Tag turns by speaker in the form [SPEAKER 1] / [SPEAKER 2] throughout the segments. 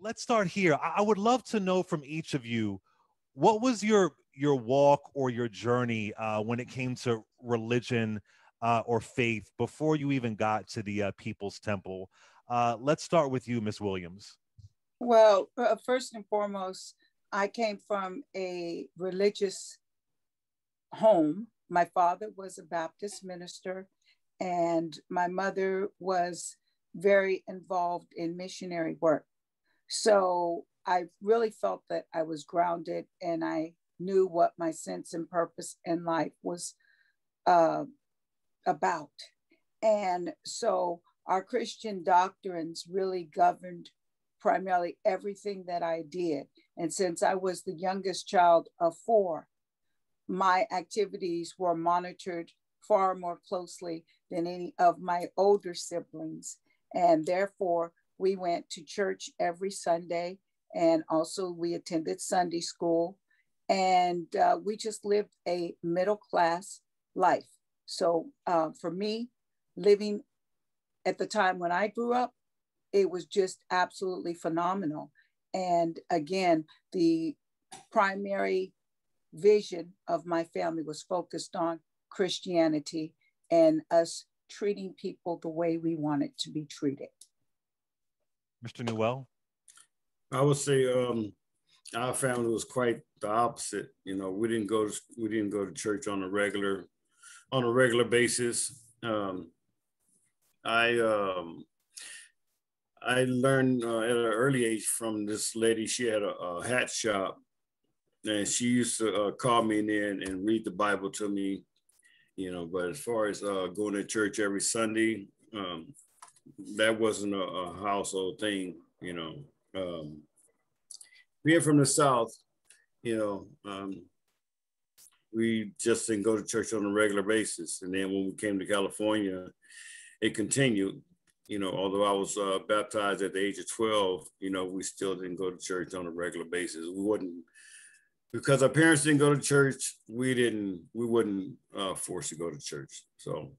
[SPEAKER 1] let's start here. I, would love to know from each of you what was your your walk or your journey uh, when it came to religion uh, or faith before you even got to the uh, People's Temple. Uh, let's start with you, Miss Williams.
[SPEAKER 2] Well, uh, first and foremost, I came from a religious home. My father was a Baptist minister, and my mother was very involved in missionary work. So I really felt that I was grounded and I knew what my sense and purpose in life was uh, about. And so our Christian doctrines really governed primarily everything that I did. And since I was the youngest child of four, my activities were monitored far more closely than any of my older siblings. And therefore, we went to church every Sunday and also we attended Sunday school. And uh, we just lived a middle class life. So uh, for me, living at the time when I grew up, it was just absolutely phenomenal. And again, the primary vision of my family was focused on Christianity and us treating people the way we wanted to be treated.
[SPEAKER 1] Mr. Newell?
[SPEAKER 3] I would say um, our family was quite the opposite. You know, we didn't go to we didn't go to church on a regular on a regular basis. Um, I um, I learned uh, at an early age from this lady. She had a, a hat shop, and she used to uh, call me in there and, and, read the Bible to me. You know, but as far as uh, going to church every Sunday, um, that wasn't a, a, household thing. You know, um, being from the South, you know, um, we just didn't go to church on a regular basis. And then when we came to California, it continued you know, although I was uh, baptized at the age of 12, you know, we still didn't go to church on a regular basis. We wouldn't, because our parents didn't go to church, we didn't, we wouldn't uh, force to go to church. So.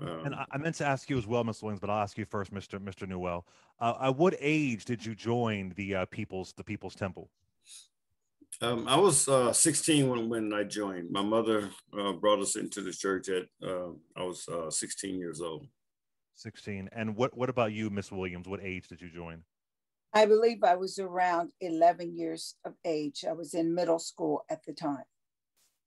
[SPEAKER 1] Um, and I meant to ask you as well, Ms. Williams, but I'll ask you first, Mr. Mr. Newell. Uh, at what age did you join the uh, People's the People's Temple?
[SPEAKER 3] Um, I was uh, 16 when, when I joined. My mother uh, brought us into the church at uh, I was uh, 16 years old.
[SPEAKER 1] 16. And what, what about you, Miss Williams? What age did you join?
[SPEAKER 2] I believe I was around 11 years of age. I was in middle school at the time.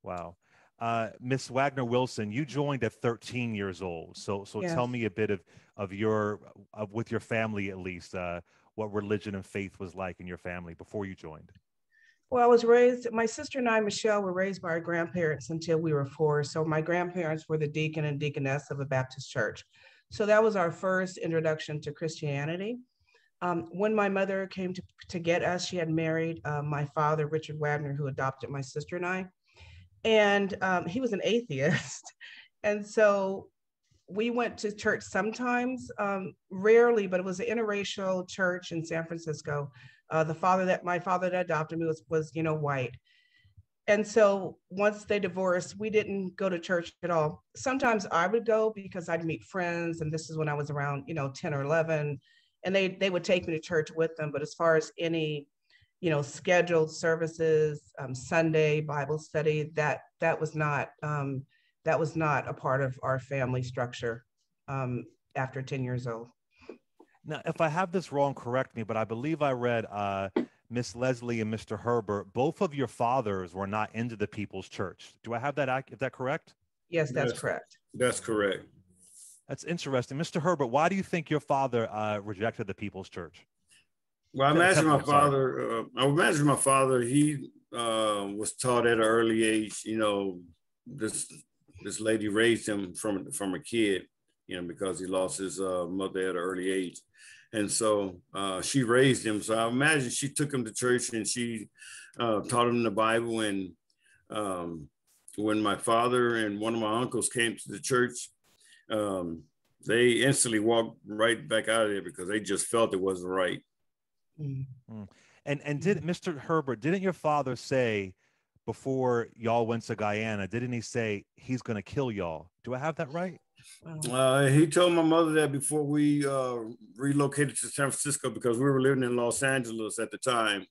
[SPEAKER 1] Wow. Uh, Miss Wagner Wilson, you joined at 13 years old. So, so yes. tell me a bit of, of your, of, with your family at least, uh, what religion and faith was like in your family before you joined.
[SPEAKER 4] Well, I was raised, my sister and I, Michelle, were raised by our grandparents until we were four. So my grandparents were the deacon and deaconess of a Baptist church. So that was our first introduction to Christianity. Um, when my mother came to, to get us, she had married uh, my father, Richard Wagner, who adopted my sister and I. And um, he was an atheist. and so we went to church sometimes, um, rarely, but it was an interracial church in San Francisco. Uh, the father that my father that adopted me was, was, you know, white and so once they divorced, we didn't go to church at all. Sometimes I would go because I'd meet friends, and this is when I was around, you know, 10 or 11, and they they would take me to church with them. But as far as any, you know, scheduled services, um, Sunday Bible study, that that was not um, that was not a part of our family structure um, after 10 years old.
[SPEAKER 1] Now, if I have this wrong, correct me, but I believe I read uh, Miss Leslie and Mr. Herbert, both of your fathers were not into the People's Church. Do I have that? Is that correct?
[SPEAKER 4] Yes, that's, that's correct.
[SPEAKER 3] That's correct.
[SPEAKER 1] That's interesting, Mr. Herbert. Why do you think your father uh, rejected the People's Church?
[SPEAKER 3] Well, I imagine my father. Uh, I imagine my father. He uh, was taught at an early age. You know, this this lady raised him from from a kid. You know, because he lost his uh, mother at an early age. And so uh, she raised him. So I imagine she took him to church and she uh, taught him the Bible. And um, when my father and one of my uncles came to the church, um, they instantly walked right back out of there because they just felt it wasn't right.
[SPEAKER 1] Mm-hmm. And and did Mr. Herbert, didn't your father say before y'all went to Guyana, didn't he say he's going to kill y'all? Do I have that right?
[SPEAKER 3] Uh, he told my mother that before we uh, relocated to San Francisco because we were living in Los Angeles at the time,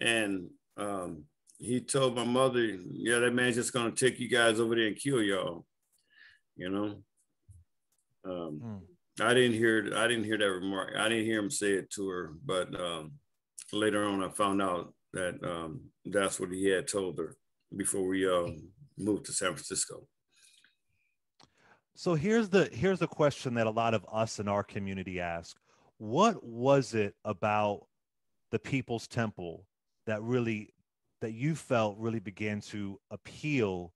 [SPEAKER 3] and um, he told my mother, "Yeah, that man's just gonna take you guys over there and kill y'all." You know. Um, hmm. I didn't hear I didn't hear that remark. I didn't hear him say it to her, but um, later on I found out that um, that's what he had told her before we um, moved to San Francisco.
[SPEAKER 1] So here's the here's the question that a lot of us in our community ask. What was it about the People's Temple that really that you felt really began to appeal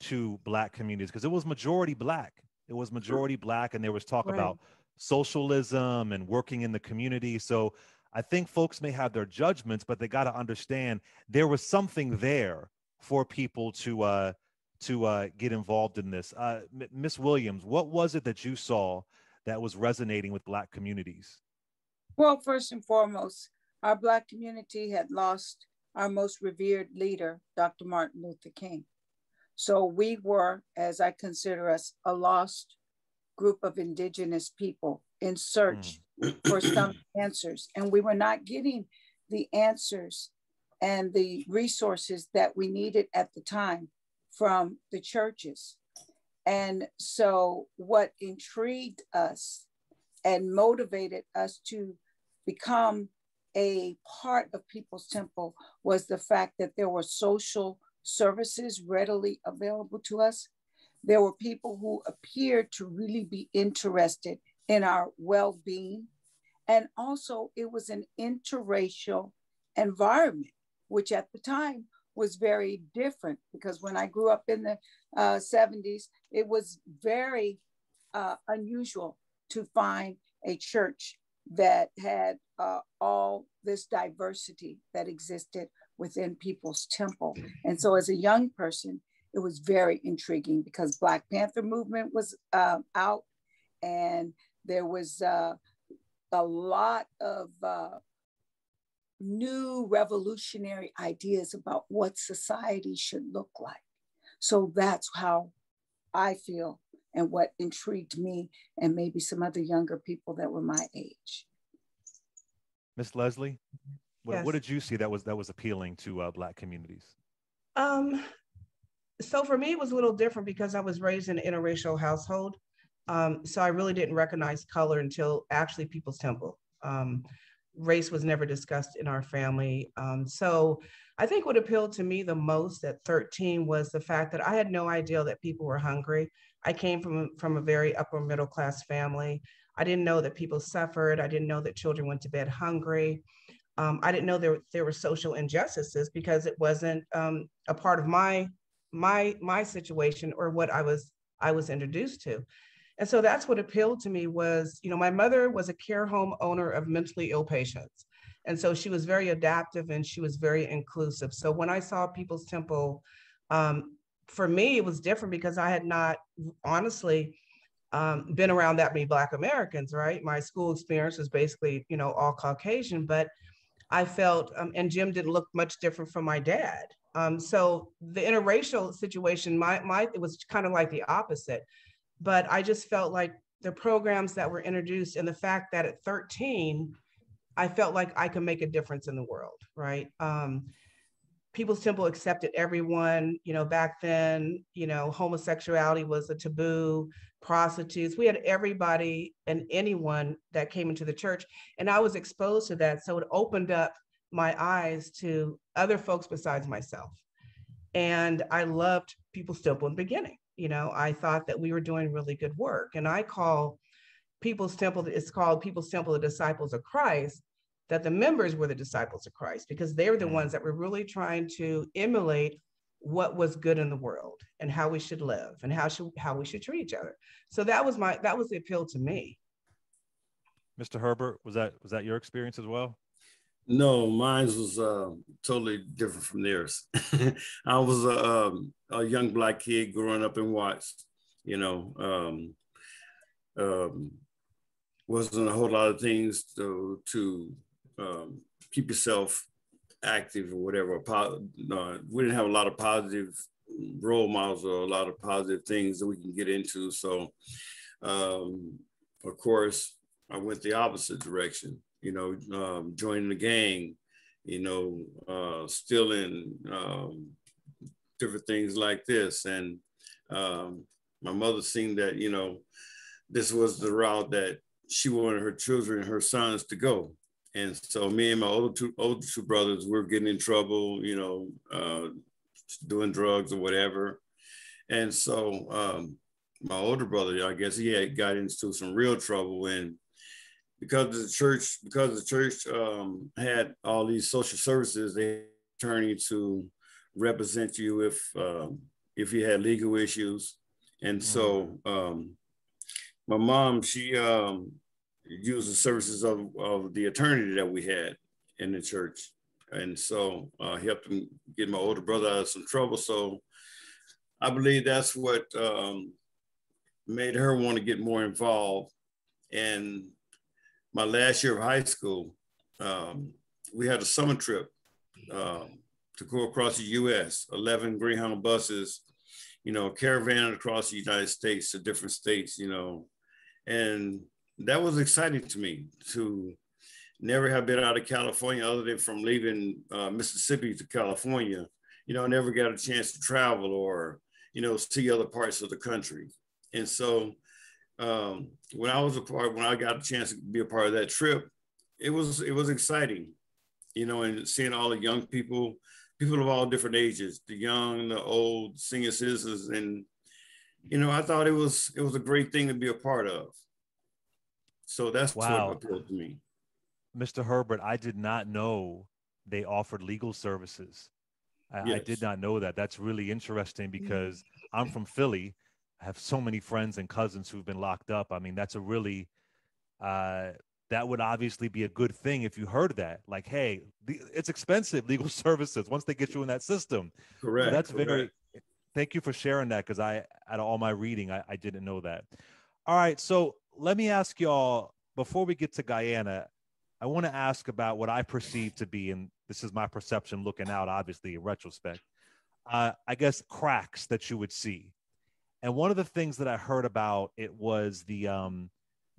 [SPEAKER 1] to black communities because it was majority black. It was majority black and there was talk right. about socialism and working in the community. So I think folks may have their judgments, but they got to understand there was something there for people to uh, to uh, get involved in this. Uh, Miss Williams, what was it that you saw that was resonating with Black communities?
[SPEAKER 2] Well, first and foremost, our Black community had lost our most revered leader, Dr. Martin Luther King. So we were, as I consider us, a lost group of Indigenous people in search mm. for some answers. And we were not getting the answers and the resources that we needed at the time from the churches. And so, what intrigued us and motivated us to become a part of People's Temple was the fact that there were social services readily available to us. There were people who appeared to really be interested in our well being. And also, it was an interracial environment, which at the time was very different because when I grew up in the uh, 70s, it was very uh, unusual to find a church that had uh, all this diversity that existed within People's Temple. And so, as a young person, it was very intriguing because Black Panther movement was uh, out, and there was uh, a lot of uh, new revolutionary ideas about what society should look like. So that's how I feel and what intrigued me and maybe some other younger people that were my age.
[SPEAKER 1] Miss Leslie, what, yes. what, did you see that was that was appealing to uh, Black communities?
[SPEAKER 4] Um, so for me, it was a little different because I was raised in an interracial household. Um, so I really didn't recognize color until actually People's Temple. Um, race was never discussed in our family. Um, so I think what appealed to me the most at 13 was the fact that I had no idea that people were hungry. I came from, from a very upper middle class family. I didn't know that people suffered. I didn't know that children went to bed hungry. Um, I didn't know there, there were social injustices because it wasn't um, a part of my my my situation or what I was I was introduced to. And so that's what appealed to me was, you know, my mother was a care home owner of mentally ill patients. And so she was very adaptive and she was very inclusive. So when I saw People's Temple, um, for me, it was different because I had not honestly um, been around that many Black Americans, right? My school experience was basically, you know, all Caucasian, but I felt, um, and Jim didn't look much different from my dad. Um, so the interracial situation, my, my, it was kind of like the opposite but I just felt like the programs that were introduced and the fact that at 13, I felt like I could make a difference in the world, right? Um, People's Temple accepted everyone. You know, back then, you know, homosexuality was a taboo, prostitutes. We had everybody and anyone that came into the church. And I was exposed to that. So it opened up my eyes to other folks besides myself. And I loved People's Temple in the beginning you know, I thought that we were doing really good work. And I call People's Temple, it's called People's Temple, the Disciples of Christ, that the members were the disciples of Christ because they were the mm. ones that were really trying to emulate what was good in the world and how we should live and how should how we should treat each other. So that was my that was the appeal to me.
[SPEAKER 1] Mr. Herbert, was that was that your experience as well?
[SPEAKER 3] No, mine was uh, totally different from theirs. I was a, um, a young black kid growing up in Watts. You know, um, um, wasn't a whole lot of things to, to um, keep yourself active or whatever. Uh, we didn't have a lot of positive role models are a lot of positive things that we can get into. So, um, of course, I went the opposite direction. You know, um, joining the gang. You know, uh, stealing, um, different things like this, and um, my mother seen that. You know, this was the route that she wanted her children, and her sons, to go. And so me and my older two, older two brothers were getting in trouble, you know, uh, doing drugs or whatever. And so um, my older brother, I guess he had got into some real trouble and because the church, because the church um, had all these social services, they turn you to represent you if um, if you had legal issues. And so mm. um, my mom, she um, use the services of, of the attorney that we had in the church. And so uh, helped him get my older brother out of some trouble. So I believe that's what um, made her want to get more involved. And my last year of high school, um, we had a summer trip um, to go across the US, 11 Greyhound buses, you know, caravan across the United States to different states, you know. And that was exciting to me to never have been out of California other than from leaving uh, Mississippi to California. You know, I never got a chance to travel or, you know, see other parts of the country. And so um, when I was a part, when I got a chance to be a part of that trip, it was, it was exciting, you know, and seeing all the young people, people of all different ages, the young, the old, senior citizens. And, you know, I thought it was, it was a great thing to be a part of. So that's wow. what appealed to me.
[SPEAKER 1] Mr. Herbert, I did not know they offered legal services. I, yes. I did not know that. That's really interesting because I'm from Philly. I have so many friends and cousins who've been locked up. I mean, that's a really uh, that would obviously be a good thing if you heard that. Like, hey, the, it's expensive legal services once they get you in that system.
[SPEAKER 3] Correct.
[SPEAKER 1] that's
[SPEAKER 3] correct.
[SPEAKER 1] very. Thank you for sharing that because I, out of all my reading, I, I didn't know that. All right, so let me ask y'all before we get to Guyana. I want to ask about what I perceive to be, and this is my perception looking out, obviously in retrospect. Uh, I guess cracks that you would see, and one of the things that I heard about it was the um,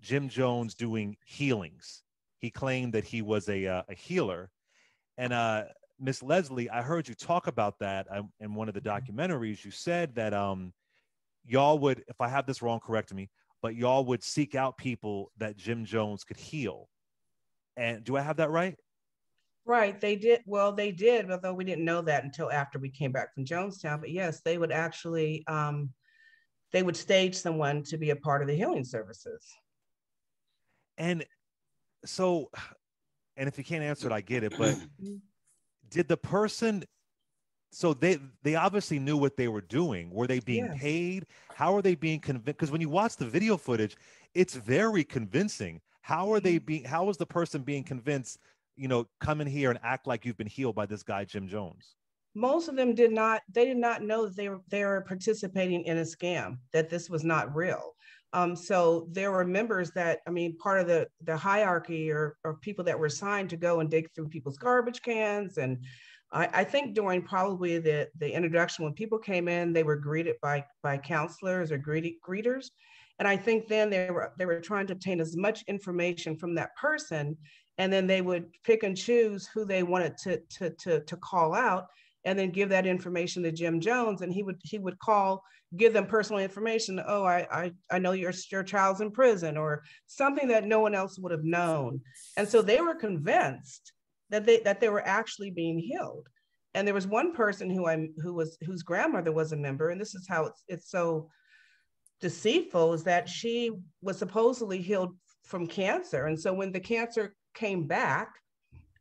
[SPEAKER 1] Jim Jones doing healings. He claimed that he was a uh, a healer, and uh, Miss Leslie, I heard you talk about that um, in one of the documentaries. You said that um, y'all would, if I have this wrong, correct me, but y'all would seek out people that Jim Jones could heal. And do I have that right?
[SPEAKER 4] Right. They did. Well, they did, although we didn't know that until after we came back from Jonestown. But yes, they would actually, um, they would stage someone to be a part of the healing services.
[SPEAKER 1] And so, and if you can't answer it, I get it. But did the person so they they obviously knew what they were doing were they being yes. paid how are they being convinced because when you watch the video footage it's very convincing how are they mm-hmm. being how is the person being convinced you know come in here and act like you've been healed by this guy jim jones
[SPEAKER 4] most of them did not they did not know that they were they were participating in a scam that this was not real um, so there were members that i mean part of the the hierarchy or, or people that were assigned to go and dig through people's garbage cans and I, I, think during probably the, the introduction, when people came in, they were greeted by, by counselors or greet, greeters. And I think then they were, they were trying to obtain as much information from that person. And then they would pick and choose who they wanted to, to, to, to call out and then give that information to Jim Jones. And he would, he would call, give them personal information. Oh, I, I, I know your, your child's in prison or something that no one else would have known. And so they were convinced that they that they were actually being healed. And there was one person who I who was whose grandmother was a member, and this is how it's it's so deceitful is that she was supposedly healed from cancer. And so when the cancer came back,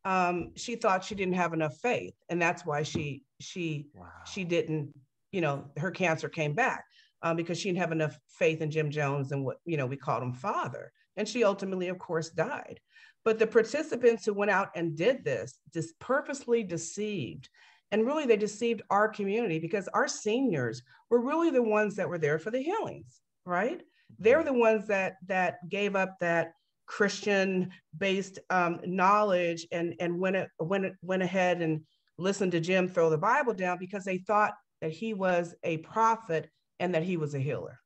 [SPEAKER 4] um, she thought she didn't have enough faith, and that's why she she wow. she didn't, you know, her cancer came back um, because she didn't have enough faith in Jim Jones and what you know we called him father, and she ultimately, of course, died. But the participants who went out and did this just purposely deceived. And really, they deceived our community because our seniors were really the ones that were there for the healings, right? They're the ones that that gave up that Christian-based um, knowledge and and went went went ahead and listened to Jim throw the Bible down because they thought that he was a prophet and that he was a healer.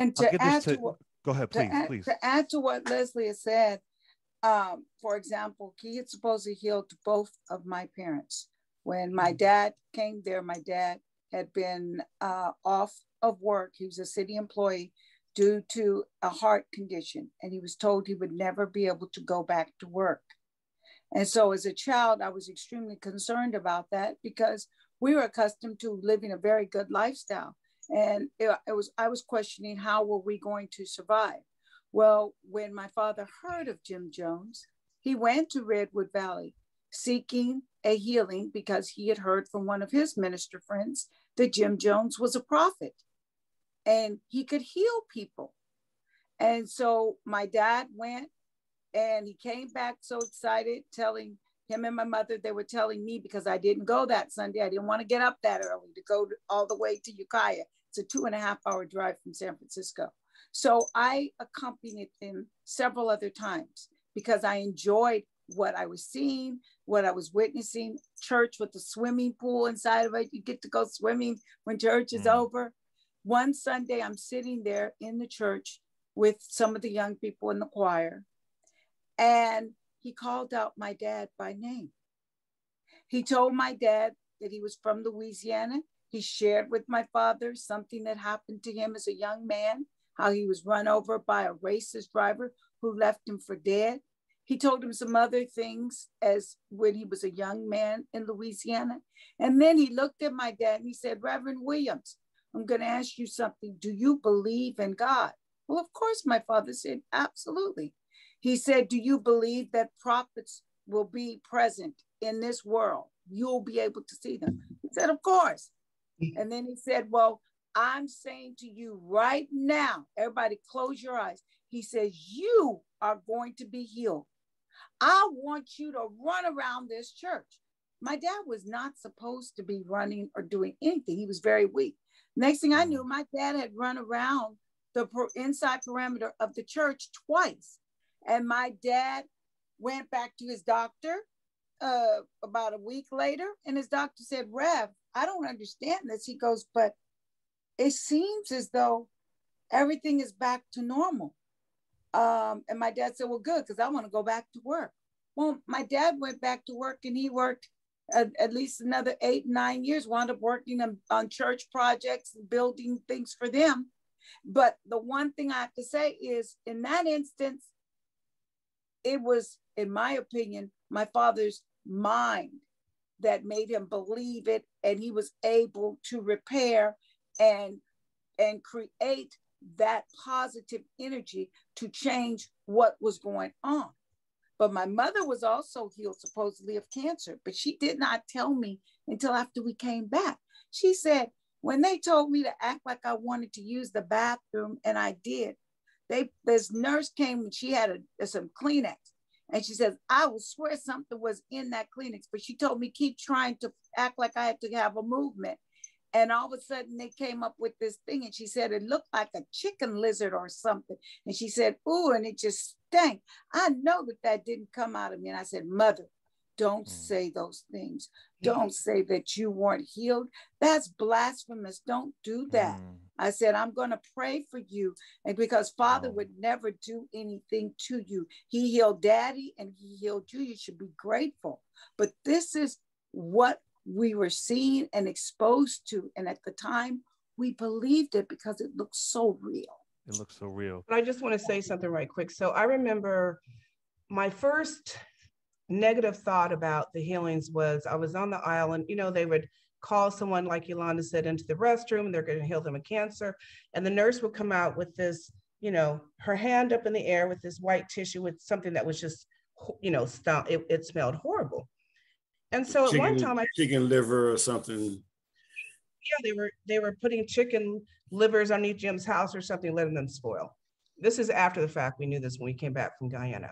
[SPEAKER 2] And to add to, to, what,
[SPEAKER 1] go ahead, please,
[SPEAKER 2] to add,
[SPEAKER 1] please.
[SPEAKER 2] To add to what Leslie has said, um, for example, he had supposedly healed both of my parents. When my mm-hmm. dad came there, my dad had been uh, off of work. He was a city employee due to a heart condition, and he was told he would never be able to go back to work. And so, as a child, I was extremely concerned about that because we were accustomed to living a very good lifestyle. And it, it was, I was questioning how were we going to survive? Well, when my father heard of Jim Jones, he went to Redwood Valley seeking a healing because he had heard from one of his minister friends that Jim Jones was a prophet and he could heal people. And so my dad went and he came back so excited, telling him and my mother, they were telling me because I didn't go that Sunday. I didn't want to get up that early to go all the way to Ukiah. It's a two and a half hour drive from San Francisco. So I accompanied him several other times because I enjoyed what I was seeing, what I was witnessing. Church with the swimming pool inside of it. You get to go swimming when church is mm. over. One Sunday, I'm sitting there in the church with some of the young people in the choir, and he called out my dad by name. He told my dad that he was from Louisiana. He shared with my father something that happened to him as a young man, how he was run over by a racist driver who left him for dead. He told him some other things as when he was a young man in Louisiana. And then he looked at my dad and he said, Reverend Williams, I'm going to ask you something. Do you believe in God? Well, of course, my father said, absolutely. He said, Do you believe that prophets will be present in this world? You'll be able to see them. He said, Of course. Mm-hmm. And then he said, Well, I'm saying to you right now, everybody close your eyes. He says, You are going to be healed. I want you to run around this church. My dad was not supposed to be running or doing anything. He was very weak. Next thing I knew, mm. my dad had run around the inside perimeter of the church twice. And my dad went back to his doctor uh, about a week later, and his doctor said, Rev, I don't understand this. He goes, but it seems as though everything is back to normal. Um, and my dad said, Well, good, because I want to go back to work. Well, my dad went back to work and he worked at, at least another eight, nine years, wound up working on, on church projects, building things for them. But the one thing I have to say is in that instance, it was, in my opinion, my father's mind that made him believe it and he was able to repair and and create that positive energy to change what was going on but my mother was also healed supposedly of cancer, but she did not tell me until after we came back. She said, when they told me to act like I wanted to use the bathroom, and I did, they this nurse came and she had a, some Kleenex. And she says, I will swear something was in that Kleenex, but she told me keep trying to act like I had to have a movement. And all of a sudden they came up with this thing and she said it looked like a chicken lizard or something. And she said, Ooh, and it just stank. I know that that didn't come out of me. And I said, Mother, don't mm. say those things. Don't say that you weren't healed. That's blasphemous. Don't do that. Mm. I said, I'm going to pray for you. And because Father oh. would never do anything to you, He healed daddy and He healed you. You should be grateful. But this is what we were seen and exposed to. And at the time, we believed it because it looked so real.
[SPEAKER 1] It looks so real.
[SPEAKER 4] But I just want to say something right quick. So I remember my first negative thought about the healings was I was on the island, you know, they would call someone like Yolanda said into the restroom, they're going to heal them of cancer. And the nurse would come out with this, you know, her hand up in the air with this white tissue with something that was just, you know, it, it smelled horrible. And so
[SPEAKER 3] chicken,
[SPEAKER 4] at one time, I
[SPEAKER 3] chicken liver or something.
[SPEAKER 4] Yeah, they were they were putting chicken livers underneath Jim's house or something, letting them spoil. This is after the fact. We knew this when we came back from Guyana.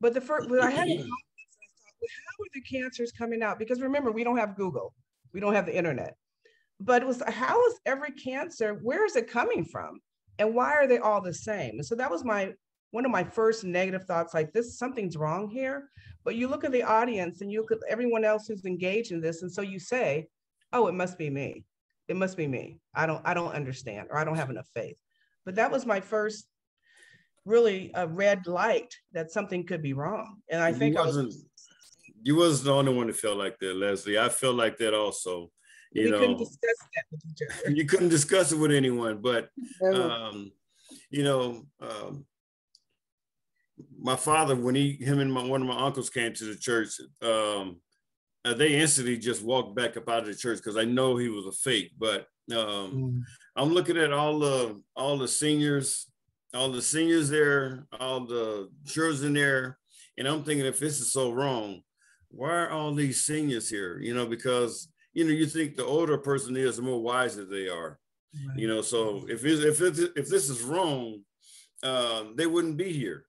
[SPEAKER 4] But the first, but I had how are the cancers coming out? Because remember, we don't have Google, we don't have the internet. But it was how is every cancer? Where is it coming from? And why are they all the same? And so that was my one of my first negative thoughts like this something's wrong here but you look at the audience and you look at everyone else who's engaged in this and so you say oh, it must be me. It must be me. I don't, I don't understand, or I don't have enough faith. But that was my first really a red light that something could be wrong. And I think
[SPEAKER 3] you wasn't, was, you wasn't the only one that felt like that, Leslie. I felt like that also. You we know, couldn't discuss that with each other. You couldn't discuss it with anyone, but um, you know, um, my father, when he, him and my, one of my uncles came to the church, um, uh, they instantly just walked back up out of the church because I know he was a fake. But um, mm. I'm looking at all the all the seniors all the seniors there, all the children there, and I'm thinking if this is so wrong, why are all these seniors here? You know, because you know you think the older person is, the more wiser they are. Right. You know, so if it, if it, if this is wrong, um, they wouldn't be here.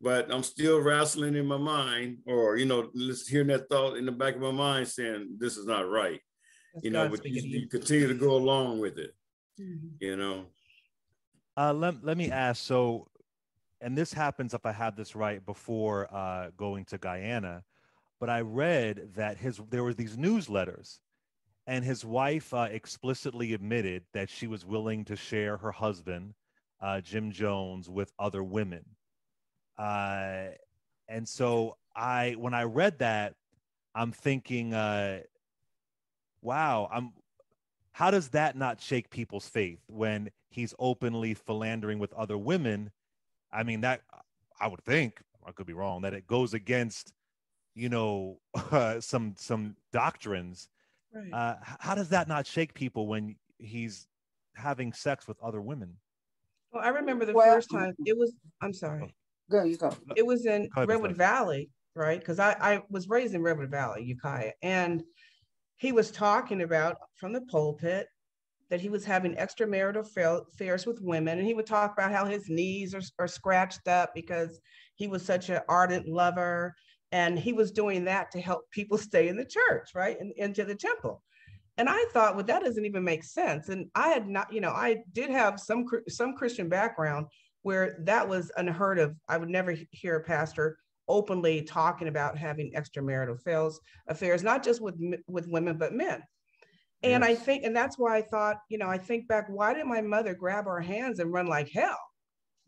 [SPEAKER 3] But I'm still wrestling in my mind, or you know, just hearing that thought in the back of my mind saying this is not right. That's you know, but you, you, continue to go along with it. Mm-hmm. You know.
[SPEAKER 1] Uh, let, let me ask so, and this happens if I have this right before uh, going to Guyana, but I read that his there were these newsletters, and his wife uh, explicitly admitted that she was willing to share her husband, uh, Jim Jones, with other women. Uh, and so I, when I read that, I'm thinking, uh, wow, I'm how does that not shake people's faith when he's openly philandering with other women? I mean, that I would think I could be wrong that it goes against, you know, uh, some some doctrines. Right. Uh, how does that not shake people when he's having sex with other women?
[SPEAKER 4] Well, I remember the well, first time it was. I'm sorry.
[SPEAKER 2] Go, you go.
[SPEAKER 4] It was in Redwood Valley, right? Because I I was raised in Redwood Valley, Ukiah, and he was talking about from the pulpit that he was having extramarital affairs with women. And he would talk about how his knees are, are scratched up because he was such an ardent lover. And he was doing that to help people stay in the church, right? And into the temple. And I thought, well, that doesn't even make sense. And I had not, you know, I did have some some Christian background where that was unheard of. I would never hear a pastor openly talking about having extramarital affairs, affairs not just with with women but men. And yes. I think, and that's why I thought, you know, I think back, why did my mother grab our hands and run like hell?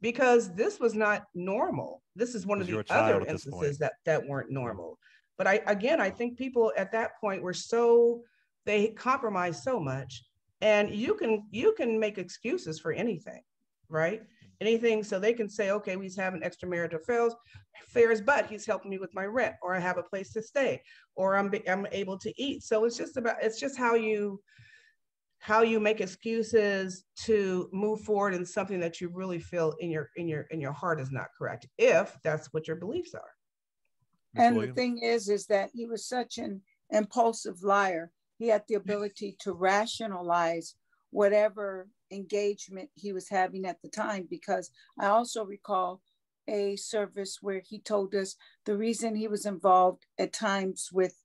[SPEAKER 4] Because this was not normal. This is one of the other instances that that weren't normal. But I again, I think people at that point were so they compromised so much, and you can you can make excuses for anything, right? Anything so they can say, okay, he's having extramarital affairs, affairs, but he's helping me with my rent, or I have a place to stay, or I'm I'm able to eat. So it's just about it's just how you how you make excuses to move forward in something that you really feel in your in your in your heart is not correct, if that's what your beliefs are.
[SPEAKER 2] And the thing is, is that he was such an impulsive liar. He had the ability to rationalize whatever engagement he was having at the time because I also recall a service where he told us the reason he was involved at times with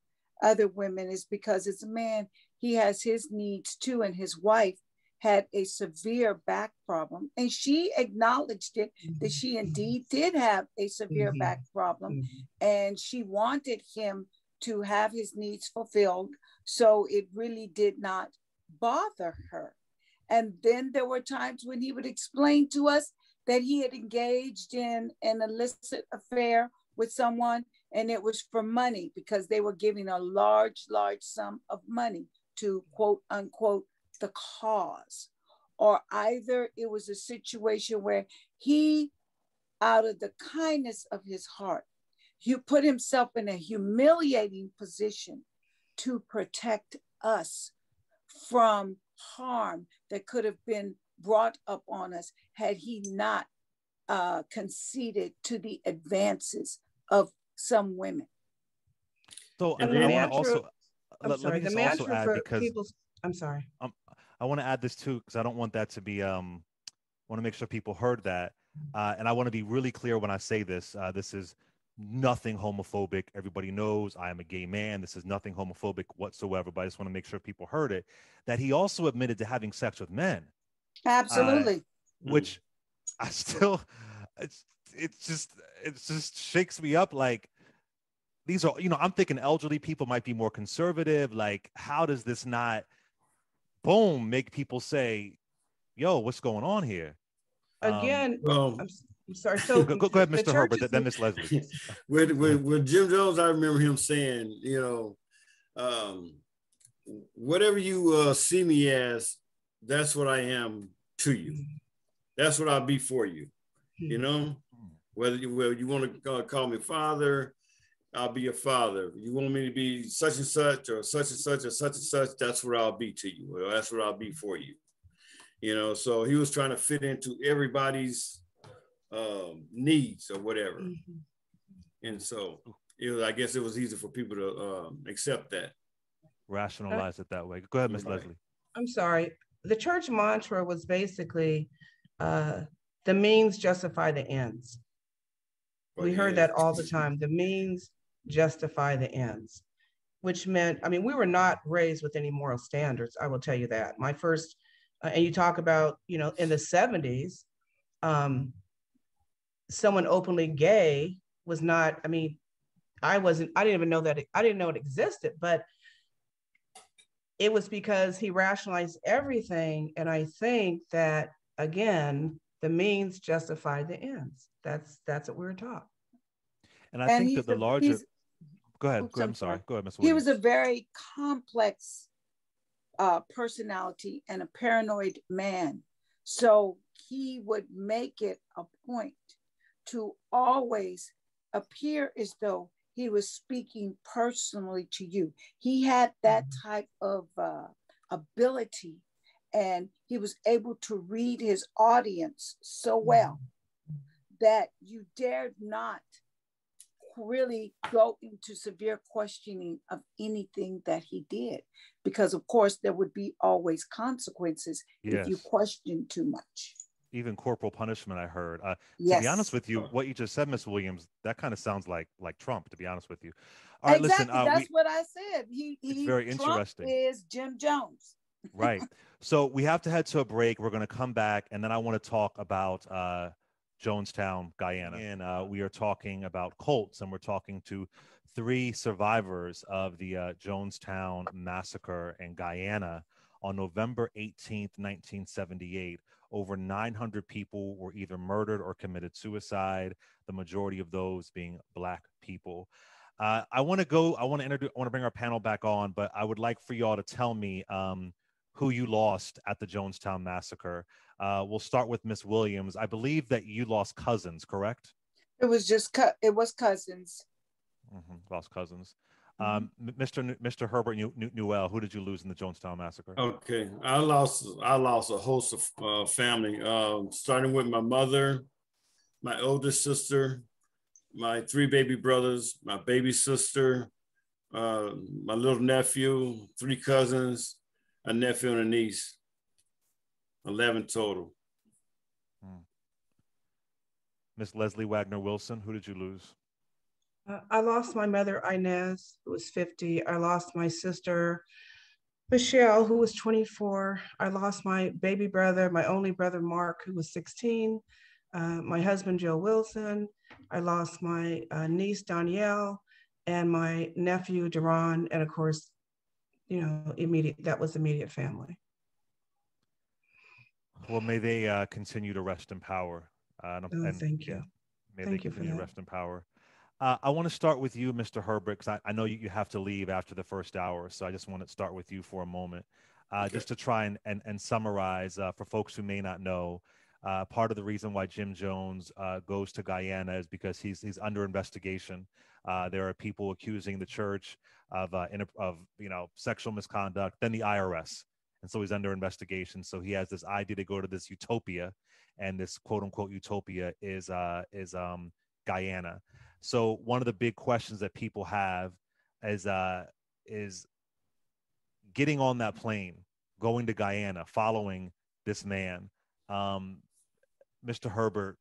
[SPEAKER 2] other women is because as a man he has his needs too and his wife had a severe back problem and she acknowledged it mm-hmm. that she indeed did have a severe mm-hmm. back problem mm-hmm. and she wanted him to have his needs fulfilled so it really did not bother her and then there were times when he would explain to us that he had engaged in an illicit affair with someone and it was for money because they were giving a large, large sum of money to quote unquote the cause. Or either it was a situation where he, out of the kindness of his heart, he put himself in a humiliating position to protect us from harm that could have been brought up on us had he not uh, conceded to the advances of some women.
[SPEAKER 1] So and I want to also I'm let, sorry, let me also add because
[SPEAKER 4] I'm sorry. Um,
[SPEAKER 1] I want to add this too because I don't want that to be. Um, want to make sure people heard that, uh, and I want to be really clear when I say this. Uh, this is nothing homophobic. Everybody knows I am a gay man. This is nothing homophobic whatsoever, but I just want to make sure people heard it that he also admitted to having sex with men.
[SPEAKER 2] Absolutely.
[SPEAKER 1] Uh, which I still, it's, it's just, it just shakes me up like, these are, you know, I'm thinking elderly people might be more conservative. Like, how does this not, boom, make people say, "Yo, what's going on here?"
[SPEAKER 4] Um, Again, well, I'm, I'm, sorry. So
[SPEAKER 1] go, go, go ahead, Mr. Herbert. Then Miss Leslie.
[SPEAKER 3] with, with with Jim Jones, I remember him saying, you know, um, whatever you uh, see me as, that's what I am to you. That's what I'll be for you. You know, whether you well, you want to uh, call me father, I'll be your father. You want me to be such and such or such and such or such and such, that's what I'll be to you. Well, that's what I'll be for you. You know, so he was trying to fit into everybody's um, needs or whatever. Mm-hmm. And so it was, I guess it was easy for people to um, accept that.
[SPEAKER 1] Rationalize it that way. Go ahead, Miss right. Leslie.
[SPEAKER 4] I'm sorry. The church mantra was basically uh, the means justify the ends. we heard that all the time. The means justify the ends, which meant, I mean, we were not raised with any moral standards. I will tell you that. My first, uh, and you talk about, you know, in the 70s, um, someone openly gay was not, I mean, I wasn't, I didn't even know that, it, I didn't know it existed, but it was because he rationalized everything. And I think that, again, the means justify the ends. That's that's what we were taught.
[SPEAKER 1] And I and think that the larger. Go ahead. Oops, go ahead. I'm sorry. Go ahead, Ms.
[SPEAKER 2] He was a very complex uh, personality and a paranoid man. So he would make it a point to always appear as though he was speaking personally to you. He had that mm-hmm. type of uh, ability and he was able to read his audience so well that you dared not really go into severe questioning of anything that he did because of course there would be always consequences yes. if you question too much
[SPEAKER 1] even corporal punishment i heard uh, yes. to be honest with you what you just said miss williams that kind of sounds like like trump to be honest with you
[SPEAKER 2] all right exactly. listen uh, that's we, what i said he, he very trump interesting is jim jones
[SPEAKER 1] right. So we have to head to a break. We're going to come back, and then I want to talk about uh, Jonestown, Guyana. And uh, we are talking about cults, and we're talking to three survivors of the uh, Jonestown massacre in Guyana on November 18th, 1978. Over 900 people were either murdered or committed suicide, the majority of those being Black people. Uh, I want to go. I want to introduce. I want to bring our panel back on, but I would like for y'all to tell me um, who you lost at the Jonestown massacre. Uh, we'll start with Miss Williams. I believe that you lost cousins, correct?
[SPEAKER 2] It was just it was cousins.
[SPEAKER 1] Mm-hmm. Lost cousins. Mm-hmm. Um, Mr. Mr. Herbert New- Newell, who did you lose in the Jonestown massacre?
[SPEAKER 3] Okay, I lost I lost a host of uh, family, um, starting with my mother, my older sister, my three baby brothers, my baby sister, uh, my little nephew, three cousins, a nephew and a niece. 11 total. Hmm.
[SPEAKER 1] Miss Leslie Wagner Wilson, who did you lose?
[SPEAKER 4] Uh, I lost my mother, Inez, who was 50. I lost my sister, Michelle, who was 24. I lost my baby brother, my only brother, Mark, who was 16. Uh, my husband, Joe Wilson. I lost my uh, niece, Danielle, and my nephew, Duran, and of course, you know, immediate, that was immediate family.
[SPEAKER 1] Well, may they uh, continue to rest in power.
[SPEAKER 4] Uh, and, oh, thank you.
[SPEAKER 1] may thank they continue to rest in power. Uh, I want to start with you, Mr. Herbert, because I, I, know you, you have to leave after the first hour. So I just want to start with you for a moment, uh, okay. just to try and, and, and summarize uh, for folks who may not know. Uh, part of the reason why Jim Jones uh, goes to Guyana is because he's he's under investigation. Uh, there are people accusing the church of uh, in, of you know sexual misconduct, then the IRS, and so he's under investigation. So he has this idea to go to this utopia, and this quote unquote utopia is uh, is um, Guyana. So one of the big questions that people have is uh, is getting on that plane, going to Guyana, following this man. Um, Mr. Herbert,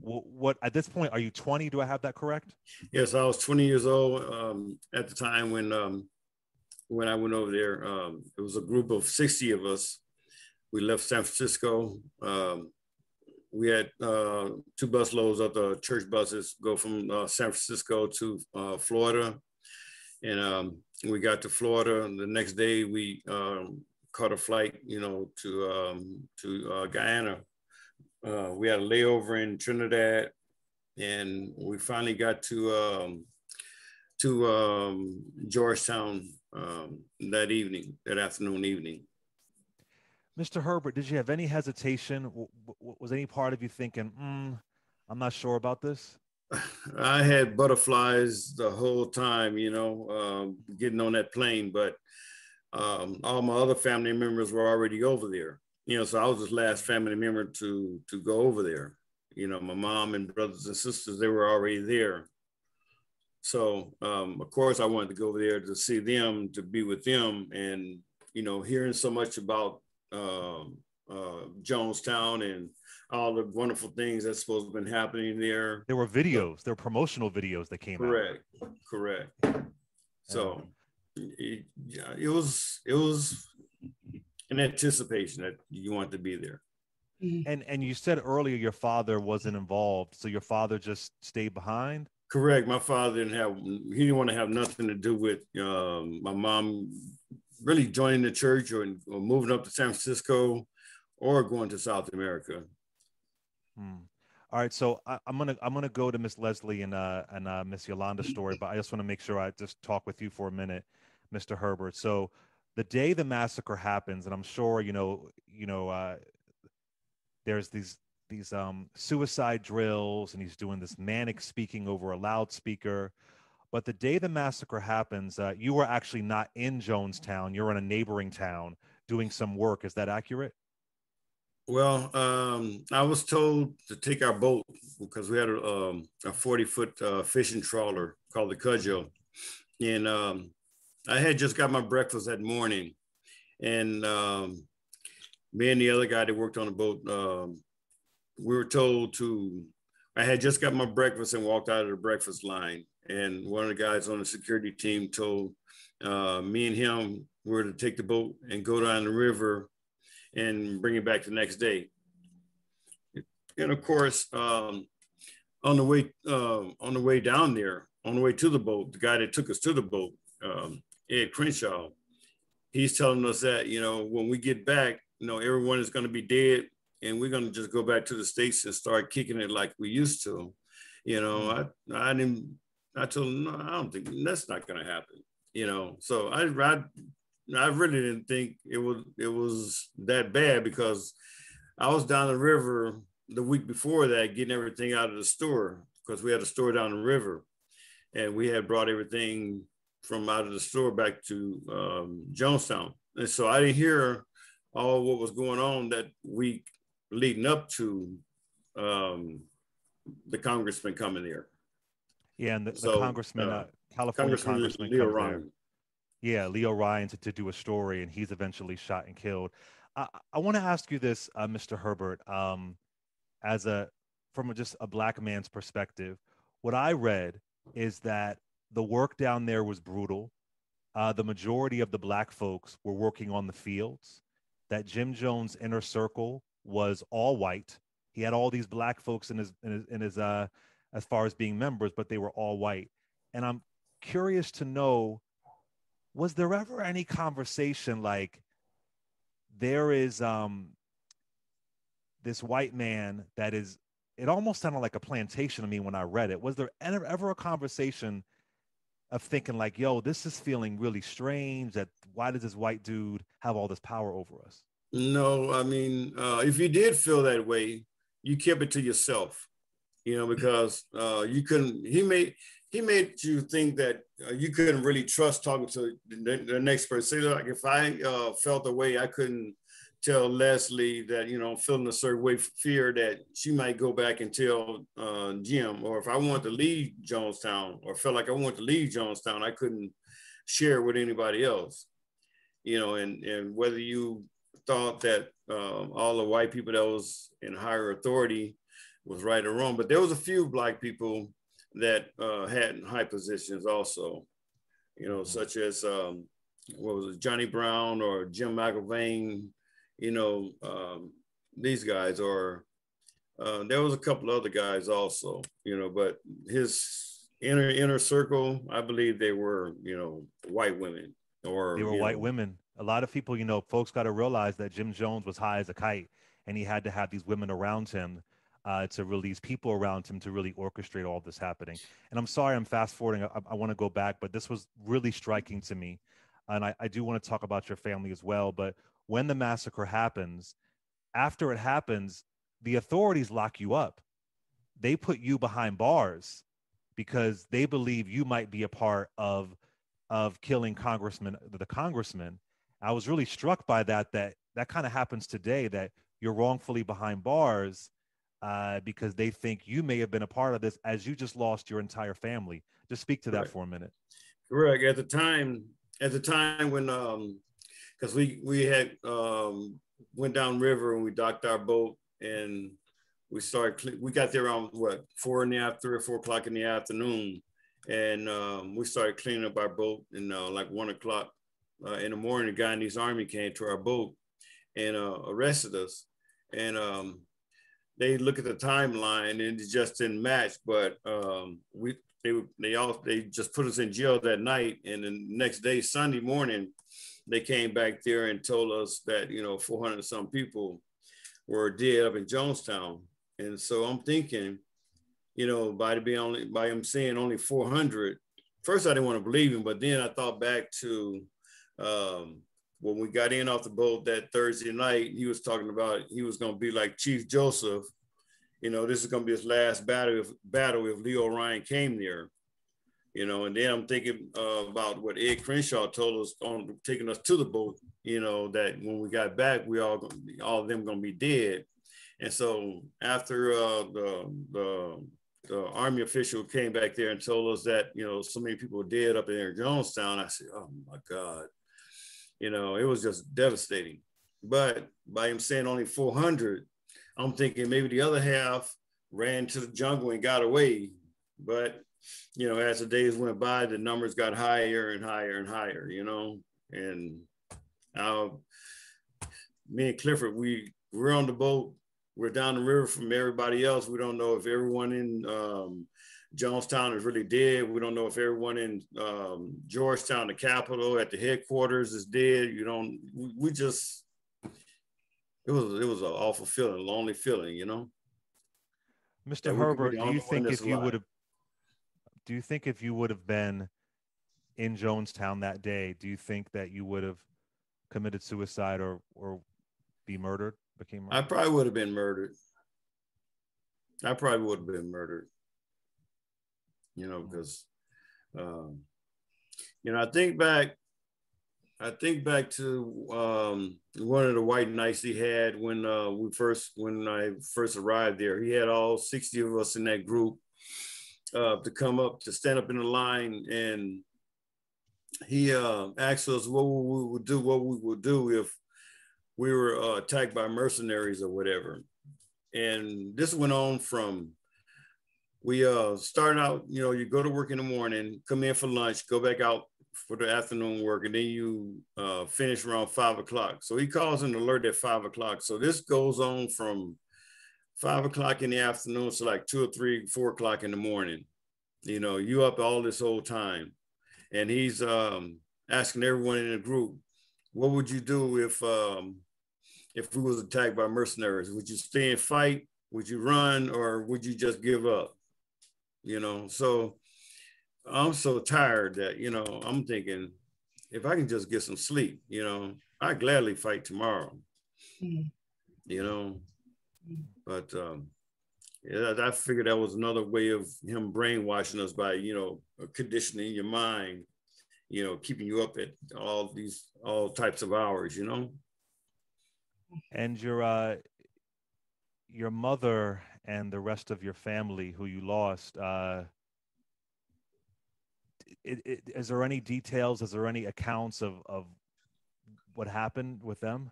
[SPEAKER 1] what at this point are you 20 do i have that correct
[SPEAKER 3] yes i was 20 years old um, at the time when um, when i went over there um, it was a group of 60 of us we left san francisco um, we had uh, two bus loads of the church buses go from uh, San Francisco to uh, Florida. And um, we got to Florida and the next day we um, caught a flight, you know, to, um, to uh, Guyana. Uh, we had a layover in Trinidad and we finally got to, um, to um, Georgetown that evening, that afternoon evening.
[SPEAKER 1] Mr. Herbert, did you have any hesitation? Was any part of you thinking, mm, I'm not sure about this?
[SPEAKER 3] I had butterflies the whole time, you know, um, getting on that plane, but um, all my other family members were already over there, you know, so I was the last family member to, to go over there. You know, my mom and brothers and sisters, they were already there. So, um, of course, I wanted to go over there to see them, to be with them, and, you know, hearing so much about um, uh, Jonestown and all the wonderful things that's supposed to have been happening there.
[SPEAKER 1] There were videos, there were promotional videos that came
[SPEAKER 3] correct, out. Correct, correct. So it, it was it was an anticipation that you want to be there.
[SPEAKER 1] Mm-hmm. And and you said earlier your father wasn't involved, so your father just stayed behind.
[SPEAKER 3] Correct. My father didn't have he didn't want to have nothing to do with um, my mom really joining the church or, or, moving up to San Francisco or going to South America.
[SPEAKER 1] Hmm. All right, so I, am gonna I'm gonna go to Miss Leslie and uh, and uh, Miss Yolanda's story, but I just want to make sure I just talk with you for a minute, Mr. Herbert. So the day the massacre happens, and I'm sure you know you know uh, there's these these um, suicide drills, and he's doing this manic speaking over a loudspeaker. But the day the massacre happens, uh, you were actually not in Jonestown. You're in a neighboring town doing some work. Is that accurate?
[SPEAKER 3] Well, um, I was told to take our boat because we had a, um, a 40 foot uh, fishing trawler called the Cudjoe. And um, I had just got my breakfast that morning. And um, me and the other guy that worked on the boat, um, we were told to, I had just got my breakfast and walked out of the breakfast line and one of the guys on the security team told uh, me and him we were to take the boat and go down the river and bring it back the next day. And of course, um, on the way uh, on the way down there, on the way to the boat, the guy that took us to the boat, um, Ed Crenshaw, he's telling us that you know when we get back, you know everyone is going to be dead, and we're going to just go back to the states and start kicking it like we used to. You know, I I didn't I told him, no, I don't think that's not going to happen. You know, so I, I, I really didn't think it was it was that bad because I was down the river the week before that getting everything out of the store because we had a store down the river, and we had brought everything from out of the store back to um, Jonestown, and so I didn't hear all what was going on that week leading up to um, the congressman coming there.
[SPEAKER 1] Yeah, and the, so, the congressman, uh, uh, California congressman, congressman Leo Ryan. There. Yeah, Leo Ryan to, to do a story, and he's eventually shot and killed. I, I want to ask you this, uh, Mr. Herbert, um, as a from a, just a black man's perspective. What I read is that the work down there was brutal. Uh, the majority of the black folks were working on the fields. That Jim Jones' inner circle was all white. He had all these black folks in his in his, in his uh, as far as being members, but they were all white. And I'm curious to know was there ever any conversation like there is um this white man that is it almost sounded like a plantation to me when I read it. Was there ever, ever a conversation of thinking like, yo, this is feeling really strange that why does this white dude have all this power over us?
[SPEAKER 3] No, I mean, uh, if you did feel that way, you kept it to yourself you know, because uh, you couldn't, he made, he made you think that uh, you couldn't really trust talking to the, the next person. Like if I uh, felt the way I couldn't tell Leslie that, you know, feeling a certain way, fear that she might go back and tell uh, Jim, or if I wanted to leave Jonestown or felt like I wanted to leave Jonestown, I couldn't share with anybody else, you know, and, and whether you thought that um, all the white people that was in higher authority was right or wrong, but there was a few black people that uh, had high positions also, you know, such as um, what was it, Johnny Brown or Jim McElvane, you know, um, these guys, or uh, there was a couple other guys also, you know, but his inner inner circle, I believe they were, you know, white women or
[SPEAKER 1] they were white
[SPEAKER 3] know,
[SPEAKER 1] women. A lot of people, you know, folks got to realize that Jim Jones was high as a kite, and he had to have these women around him uh, to release people around him to really orchestrate all this happening. And I'm sorry, I'm fast forwarding. I, I want to go back, but this was really striking to me, and I, I do want to talk about your family as well. But when the massacre happens, after it happens, the authorities lock you up. They put you behind bars because they believe you might be a part of of killing congressman the congressman. I was really struck by that that that kind of happens today that you're wrongfully behind bars uh, because they think you may have been a part of this as you just lost your entire family. Just speak to that for a minute.
[SPEAKER 3] Correct. At the time, at the time when um because we we had um went down river and we docked our boat and we started we got there around what four in the afternoon, three or four o'clock in the afternoon and um, we started cleaning up our boat and uh, like one o'clock uh, in the morning a guy in his army came to our boat and uh, arrested us and um, they look at the timeline and it just didn't match but um, we they they all they just put us in jail that night. And the next day sunday morning they came back there and told us that you know 400 some people were dead up in jonestown. And so i'm thinking you know by the only by him saying only 400 first i didn't want to believe him but then i thought back to um, when we got in off the boat that thursday night he was talking about he was going to be like chief joseph. You know this is going to be his last battle if battle if leo ryan came there. You know, and then I'm thinking uh, about what Ed Crenshaw told us on taking us to the boat, you know, that when we got back, we all all of them gonna be dead. And so after uh, the, the, the army official came back there and told us that, you know, so many people were dead up there in Jonestown, I said, oh my God, you know, it was just devastating. But by him saying only 400, I'm thinking maybe the other half ran to the jungle and got away. But you know, as the days went by, the numbers got higher and higher and higher, you know. And uh, me and Clifford, we we're on the boat. We're down the river from everybody else. We don't know if everyone in um, Jonestown is really dead. We don't know if everyone in um, Georgetown, the capital, at the headquarters is dead. You don't. We, we just. It was it was an awful feeling, lonely feeling, you know.
[SPEAKER 1] Mr. Herbert, do you think if you would have do you think if you would have been in Jonestown that day, do you think that you would have committed suicide or or be murdered? Became murdered?
[SPEAKER 3] I probably would have been murdered. I probably would have been murdered. You know, because um, you know, I think back I think back to um, one of the white nights he had when uh, we first when I first arrived there. He had all 60 of us in that group uh, to come up to stand up in the line and he uh, asked us what we would do, what we would do if we were uh, attacked by mercenaries or whatever. And this went on from we uh, started out, you know, you go to work in the morning, come in for lunch, go back out for the afternoon work, and then you uh, finish around five o'clock. So he calls an alert at five o'clock. So this goes on from five o'clock in the afternoon to like two or three, four o'clock in the morning. You know, you up all this whole time. And he's um, asking everyone in the group, what would you do if um, if we was attacked by mercenaries? Would you stay and fight? Would you run or would you just give up? You know, so I'm so tired that, you know, I'm thinking if I can just get some sleep, you know, I gladly fight tomorrow. Mm-hmm. You know, but um, yeah, I figured that was another way of him brainwashing us by, you know, conditioning your mind, you know, keeping you up at all these all types of hours, you know.
[SPEAKER 1] And your uh, your mother and the rest of your family who you lost. Uh, it, it, is there any details? Is there any accounts of of what happened with them?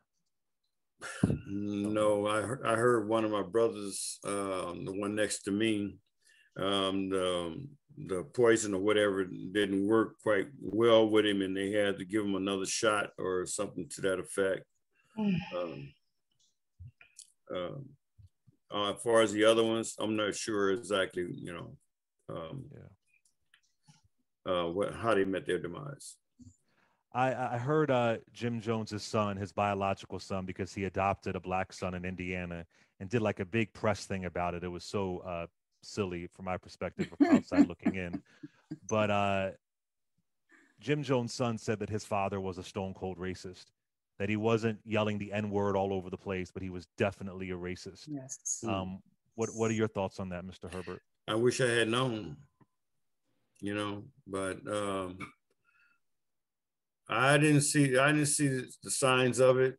[SPEAKER 3] No, I I heard one of my brothers, um, the one next to me, um, the the poison or whatever didn't work quite well with him, and they had to give him another shot or something to that effect. Mm. Um, um, Uh, as far as the other ones, I'm not sure exactly, you know, um, yeah. uh, what how they met their demise.
[SPEAKER 1] I, I heard uh, Jim Jones's son, his biological son, because he adopted a black son in Indiana and did like a big press thing about it. It was so uh, silly from my perspective, from outside looking in. But uh, Jim Jones' son said that his father was a stone cold racist, that he wasn't yelling the N word all over the place, but he was definitely a racist.
[SPEAKER 2] Yes.
[SPEAKER 1] Um, what What are your thoughts on that, Mr. Herbert?
[SPEAKER 3] I wish I had known, you know, but um, I didn't see I didn't see the signs of it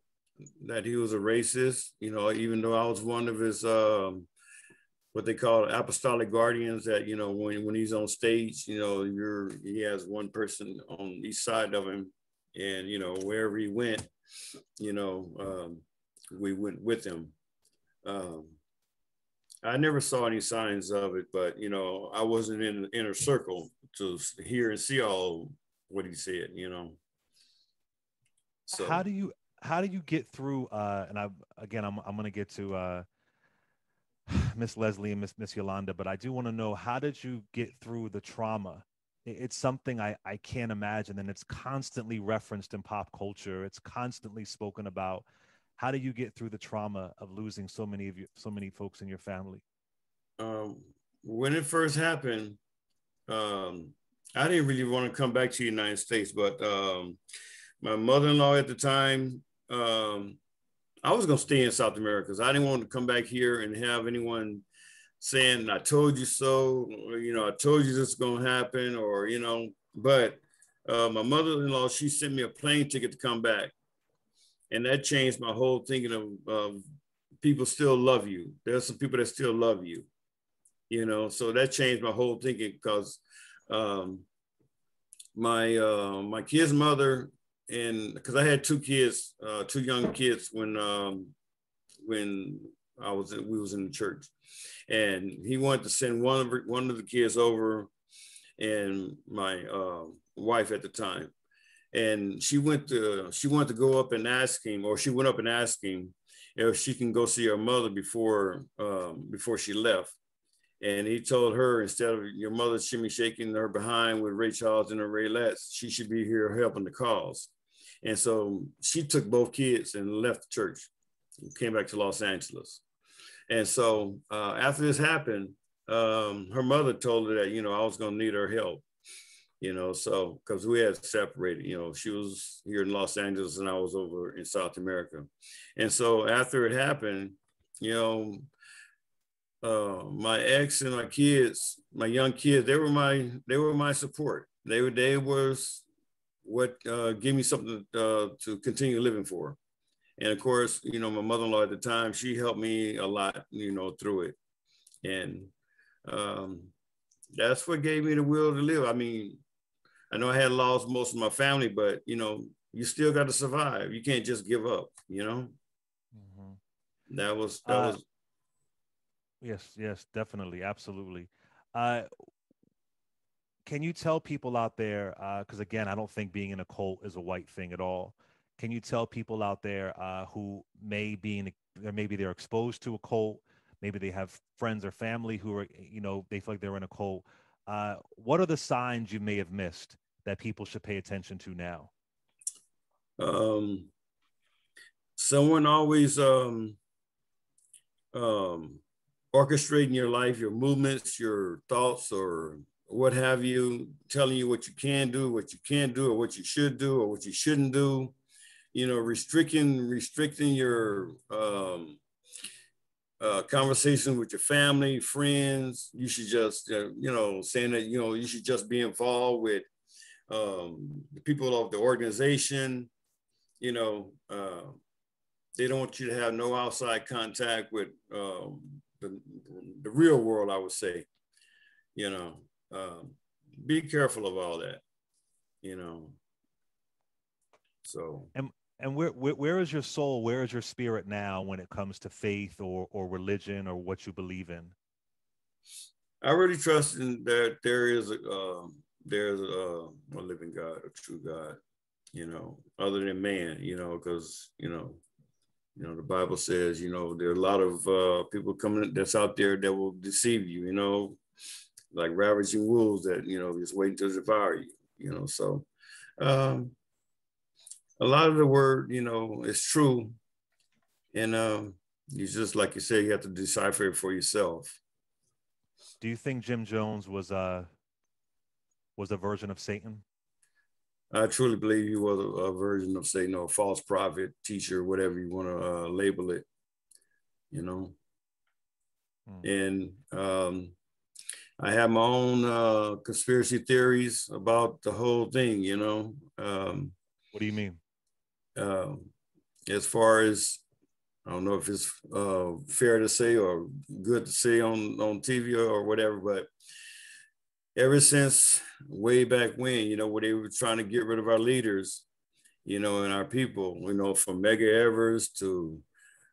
[SPEAKER 3] that he was a racist. You know, even though I was one of his um, what they call apostolic guardians. That you know when when he's on stage, you know, you're he has one person on each side of him, and you know wherever he went, you know, um, we went with him. Um, I never saw any signs of it, but you know, I wasn't in the inner circle to hear and see all what he said. You know.
[SPEAKER 1] So how do you how do you get through? Uh, and I again, I'm I'm gonna get to uh, Miss Leslie and Miss Miss Yolanda, but I do want to know how did you get through the trauma? It's something I I can't imagine, and it's constantly referenced in pop culture. It's constantly spoken about. How do you get through the trauma of losing so many of you, so many folks in your family?
[SPEAKER 3] Um, when it first happened, um, I didn't really want to come back to the United States, but um, my mother-in-law at the time, um, I was gonna stay in South America because I didn't want to come back here and have anyone saying I told you so, or, you know, I told you this is gonna happen, or you know. But uh, my mother-in-law, she sent me a plane ticket to come back, and that changed my whole thinking of, of people still love you. There's some people that still love you, you know. So that changed my whole thinking because um, my uh, my kid's mother and because I had two kids, uh, two young kids when um, when I was in, we was in the church, and he wanted to send one of one of the kids over, and my uh, wife at the time, and she went to she wanted to go up and ask him, or she went up and asked him if she can go see her mother before um, before she left. And he told her instead of your mother shimmy shaking her behind with Ray Charles and her Raelettes, she should be here helping the cause. And so she took both kids and left the church, came back to Los Angeles. And so uh, after this happened, um, her mother told her that, you know, I was going to need her help, you know, so because we had separated, you know, she was here in Los Angeles and I was over in South America. And so after it happened, you know, uh, my ex and my kids, my young kids, they were my they were my support. They were they was what uh, give me something uh, to continue living for. And of course, you know, my mother-in-law at the time, she helped me a lot, you know, through it. And um, that's what gave me the will to live. I mean, I know I had lost most of my family, but you know, you still got to survive. You can't just give up, you know? Mm-hmm. That was, that uh, was.
[SPEAKER 1] Yes, yes, definitely. Absolutely. Uh, can you tell people out there because uh, again i don't think being in a cult is a white thing at all can you tell people out there uh, who may be in a, maybe they're exposed to a cult maybe they have friends or family who are you know they feel like they're in a cult uh, what are the signs you may have missed that people should pay attention to now
[SPEAKER 3] um, someone always um, um, orchestrating your life your movements your thoughts or what have you, telling you what you can do, what you can't do, or what you should do, or what you shouldn't do. You know, restricting restricting your um, uh, conversation with your family, friends. You should just, uh, you know, saying that you know you should just be involved with um, the people of the organization. You know, uh, they don't want you to have no outside contact with um, the, the real world. I would say, you know, um, be careful of all that, you know. So
[SPEAKER 1] and where, where where is your soul? Where is your spirit now when it comes to faith or or religion or what you believe in?
[SPEAKER 3] I really trust in that there is a um, there's a, a living God, a true God, you know, other than man, you know, because you know You know, the Bible says, you know, there are a lot of uh, people coming that's out there that will deceive you, you know, like ravaging wolves that, you know, just waiting to devour you, you know. So um, a lot of the word, you know, is true. And um, you just, like you say, you have to decipher it for yourself.
[SPEAKER 1] Do you think Jim Jones was uh was a version of Satan?
[SPEAKER 3] I truly believe he was a, a version of Satan or a false prophet, teacher, whatever you want to uh, label it. You know, hmm. and um, I have my own uh, conspiracy theories about the whole thing. You know, um,
[SPEAKER 1] what do you mean?
[SPEAKER 3] Uh, as far as I don't know if it's uh, fair to say or good to say on on TV or whatever, but ever since way back when, you know, where they were trying to get rid of our leaders, you know, and our people, you know, from Medgar Evers to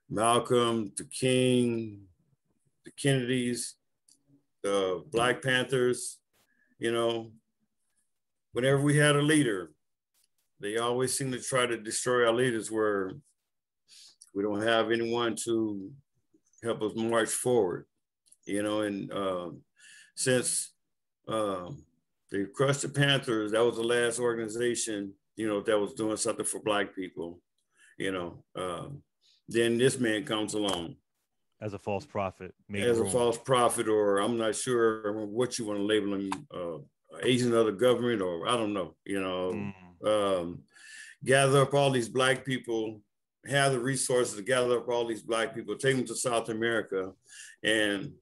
[SPEAKER 3] Malcolm to King, the Kennedys, the Black Panthers, you know, whenever we had a leader, they always seem to try to destroy our leaders where we don't have anyone to help us march forward, you know, and um, since um, they crushed the Panthers. That was the last organization, you know, that was doing something for Black people. You know, um, then this man comes along
[SPEAKER 1] as a false prophet,
[SPEAKER 3] as room. a false prophet, or I'm not sure what you want to label him, uh, agent of the government, or I don't know. You know, mm. Um, gather up all these Black people, have the resources to gather up all these Black people, take them to South America, and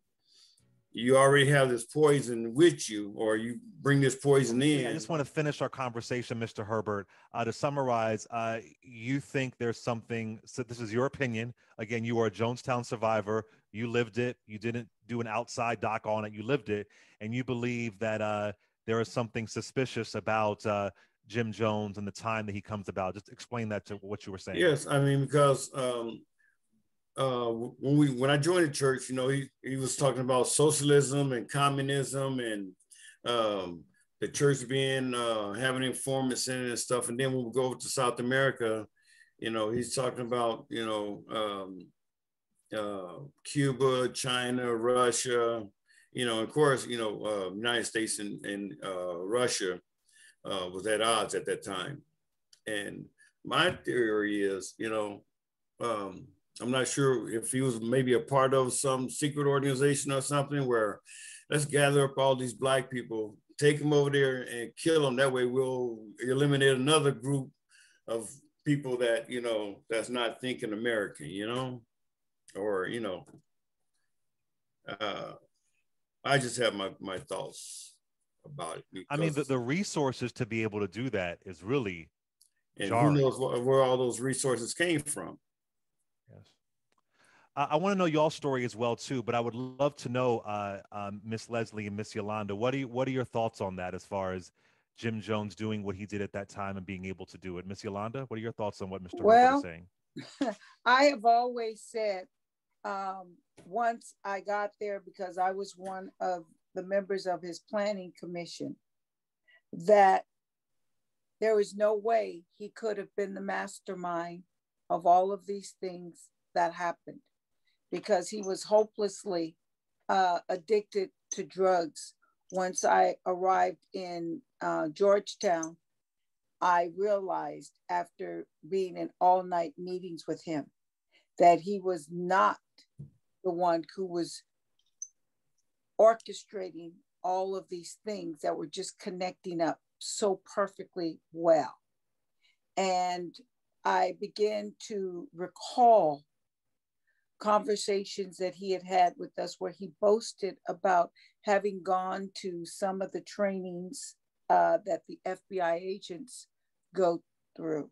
[SPEAKER 3] you already have this poison with you, or you bring this poison in.
[SPEAKER 1] I just want to finish our conversation, Mr. Herbert. Uh, to summarize, uh, you think there's something, so this is your opinion. Again, you are a Jonestown survivor. You lived it. You didn't do an outside doc on it. You lived it. And you believe that uh, there is something suspicious about uh, Jim Jones and the time that he comes about. Just explain that to what you were saying.
[SPEAKER 3] Yes. I mean, because um, uh, when we when I joined the church, you know, he, he was talking about socialism and communism and um, the church being uh, having informants in it and stuff. And then when we go over to South America, you know, he's talking about you know um, uh, Cuba, China, Russia, you know, of course, you know, uh, United States and, and uh, Russia uh, was at odds at that time. And my theory is, you know, um, I'm not sure if he was maybe a part of some secret organization or something where let's gather up all these black people, take them over there and kill them. That way we'll eliminate another group of people that, you know, that's not thinking American, you know, or, you know, uh, I just have my, my thoughts about it.
[SPEAKER 1] I mean, the, the resources to be able to do that is really
[SPEAKER 3] and jarring. who knows where all those resources came from.
[SPEAKER 1] Yes. Uh, I want to know your story as well too, but I would love to know, uh, um, Miss Leslie and Miss Yolanda, what are you, what are your thoughts on that as far as Jim Jones doing what he did at that time and being able to do it? Miss Yolanda, what are your thoughts on what Mr. Well, is saying?
[SPEAKER 2] I have always said um, once I got there because I was one of the members of his planning commission that there was no way he could have been the mastermind of all of these things that happened because he was hopelessly uh, addicted to drugs. Once I arrived in uh, Georgetown, I realized after being in all night meetings with him that he was not the one who was orchestrating all of these things that were just connecting up so perfectly well. And I began to recall conversations that he had had with us where he boasted about having gone to some of the trainings uh, that the FBI agents go through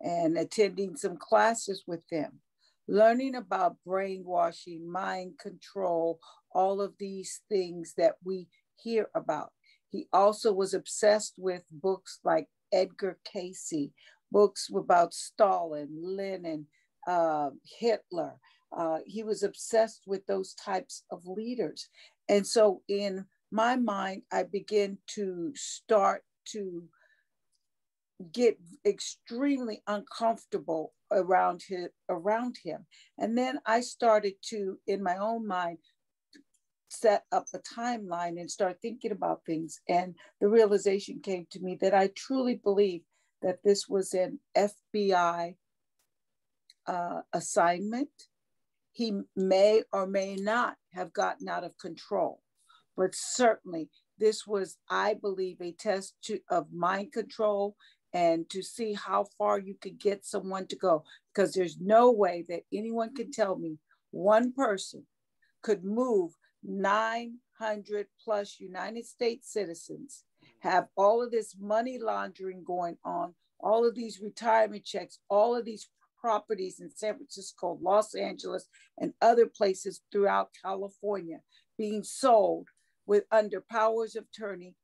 [SPEAKER 2] and attending some classes with them, learning about brainwashing, mind control, all of these things that we hear about. He also was obsessed with books like Edgar Cayce, books about Stalin, Lenin, uh, Hitler, uh, he was obsessed with those types of leaders. And so in my mind, I begin to start to get extremely uncomfortable around him around him and then i started to in my own mind set up a timeline and start thinking about things and the realization came to me that i truly believe that this was an fbi uh, assignment he may or may not have gotten out of control but certainly this was i believe a test to, of mind control and to see how far you could get someone to go. Because there's no way that anyone can tell me one person could move 900 plus United States citizens, have all of this money laundering going on, all of these retirement checks, all of these properties in San Francisco, Los Angeles, and other places throughout California being sold with under powers of attorney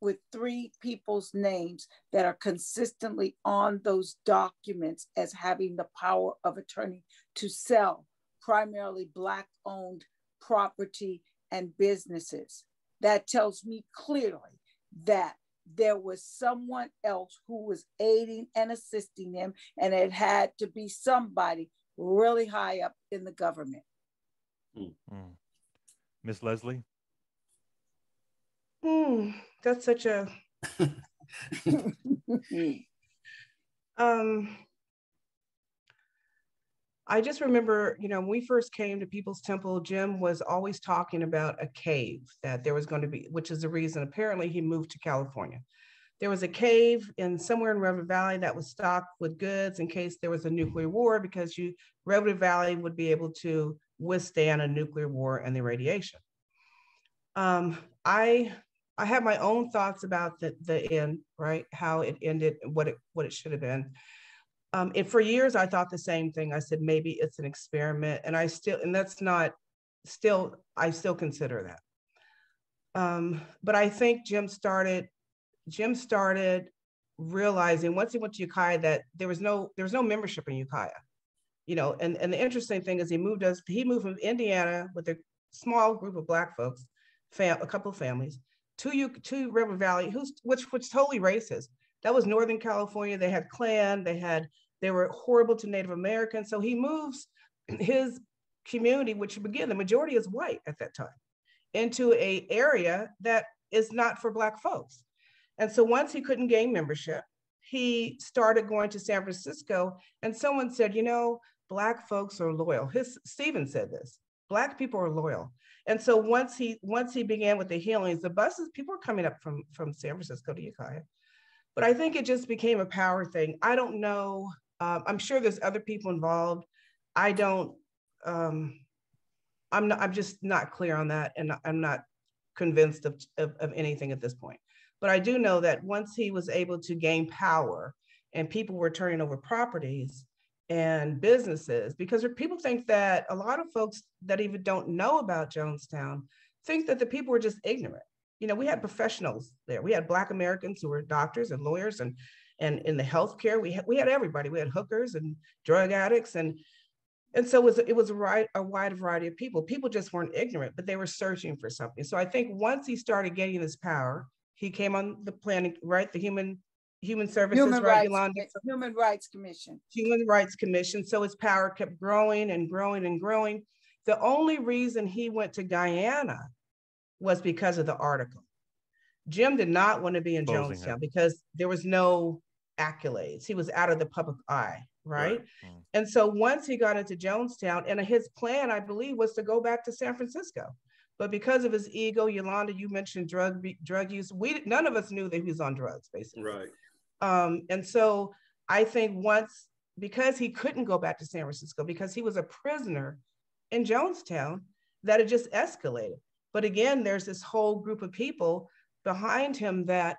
[SPEAKER 2] with three people's names that are consistently on those documents as having the power of attorney to sell primarily Black owned property and businesses. That tells me clearly that there was someone else who was aiding and assisting them, and it had to be somebody really high up in the government.
[SPEAKER 1] Mm. Mm. Miss Leslie?
[SPEAKER 4] Hmm, that's such a um I just remember, you know, when we first came to People's Temple, Jim was always talking about a cave that there was going to be, which is the reason apparently he moved to California. There was a cave in somewhere in Redwood Valley that was stocked with goods in case there was a nuclear war, because you Redwood Valley would be able to withstand a nuclear war and the radiation. Um, I I have my own thoughts about the, the end, right? How it ended, what it what it should have been. Um, and for years, I thought the same thing. I said maybe it's an experiment, and I still, and that's not still. I still consider that. Um, but I think Jim started. Jim started realizing once he went to Ukiah that there was no there was no membership in Ukiah. You know, and and the interesting thing is he moved us. He moved from Indiana with a small group of Black folks, fam, a couple of families to you to River Valley, who's which was totally racist. That was Northern California. They had Klan. They had they were horrible to Native Americans. So he moves his community, which again the majority is white at that time, into a area that is not for Black folks. And so once he couldn't gain membership, he started going to San Francisco. And someone said, you know, Black folks are loyal. His Stephan said this. Black people are loyal. And so once he once he began with the healings, the buses, people were coming up from, from San Francisco to Ukiah. But I think it just became a power thing. I don't know. Um, I'm sure there's other people involved. I don't, um, I'm not, I'm just not clear on that. And I'm not convinced of, of, of anything at this point. But I do know that once he was able to gain power and people were turning over properties, and businesses because people think that a lot of folks that even don't know about Jonestown think that the people were just ignorant. You know, we had professionals there. We had Black Americans who were doctors and lawyers and and in the healthcare, we had we had everybody. We had hookers and drug addicts and and so it was it was a, right, a wide variety of people. People just weren't ignorant, but they were searching for something. So I think once he started getting this power, he came on the planning, right? The human Human Services,
[SPEAKER 2] Human
[SPEAKER 4] right,
[SPEAKER 2] Rights,
[SPEAKER 4] Yolanda?
[SPEAKER 2] Human Rights Commission.
[SPEAKER 4] Human Rights Commission. So his power kept growing and growing and growing. The only reason he went to Guyana was because of the article. Jim did not want to be in Exposing Jonestown him. because there was no accolades. He was out of the public eye, right? right. Mm. And so once he got into Jonestown, and his plan, I believe, was to go back to San Francisco. But because of his ego, Yolanda, you mentioned drug drug use. We none of us knew that he was on drugs, basically.
[SPEAKER 3] Right.
[SPEAKER 4] Um, and so I think once, because he couldn't go back to San Francisco because he was a prisoner in Jonestown, that it just escalated. But again, there's this whole group of people behind him that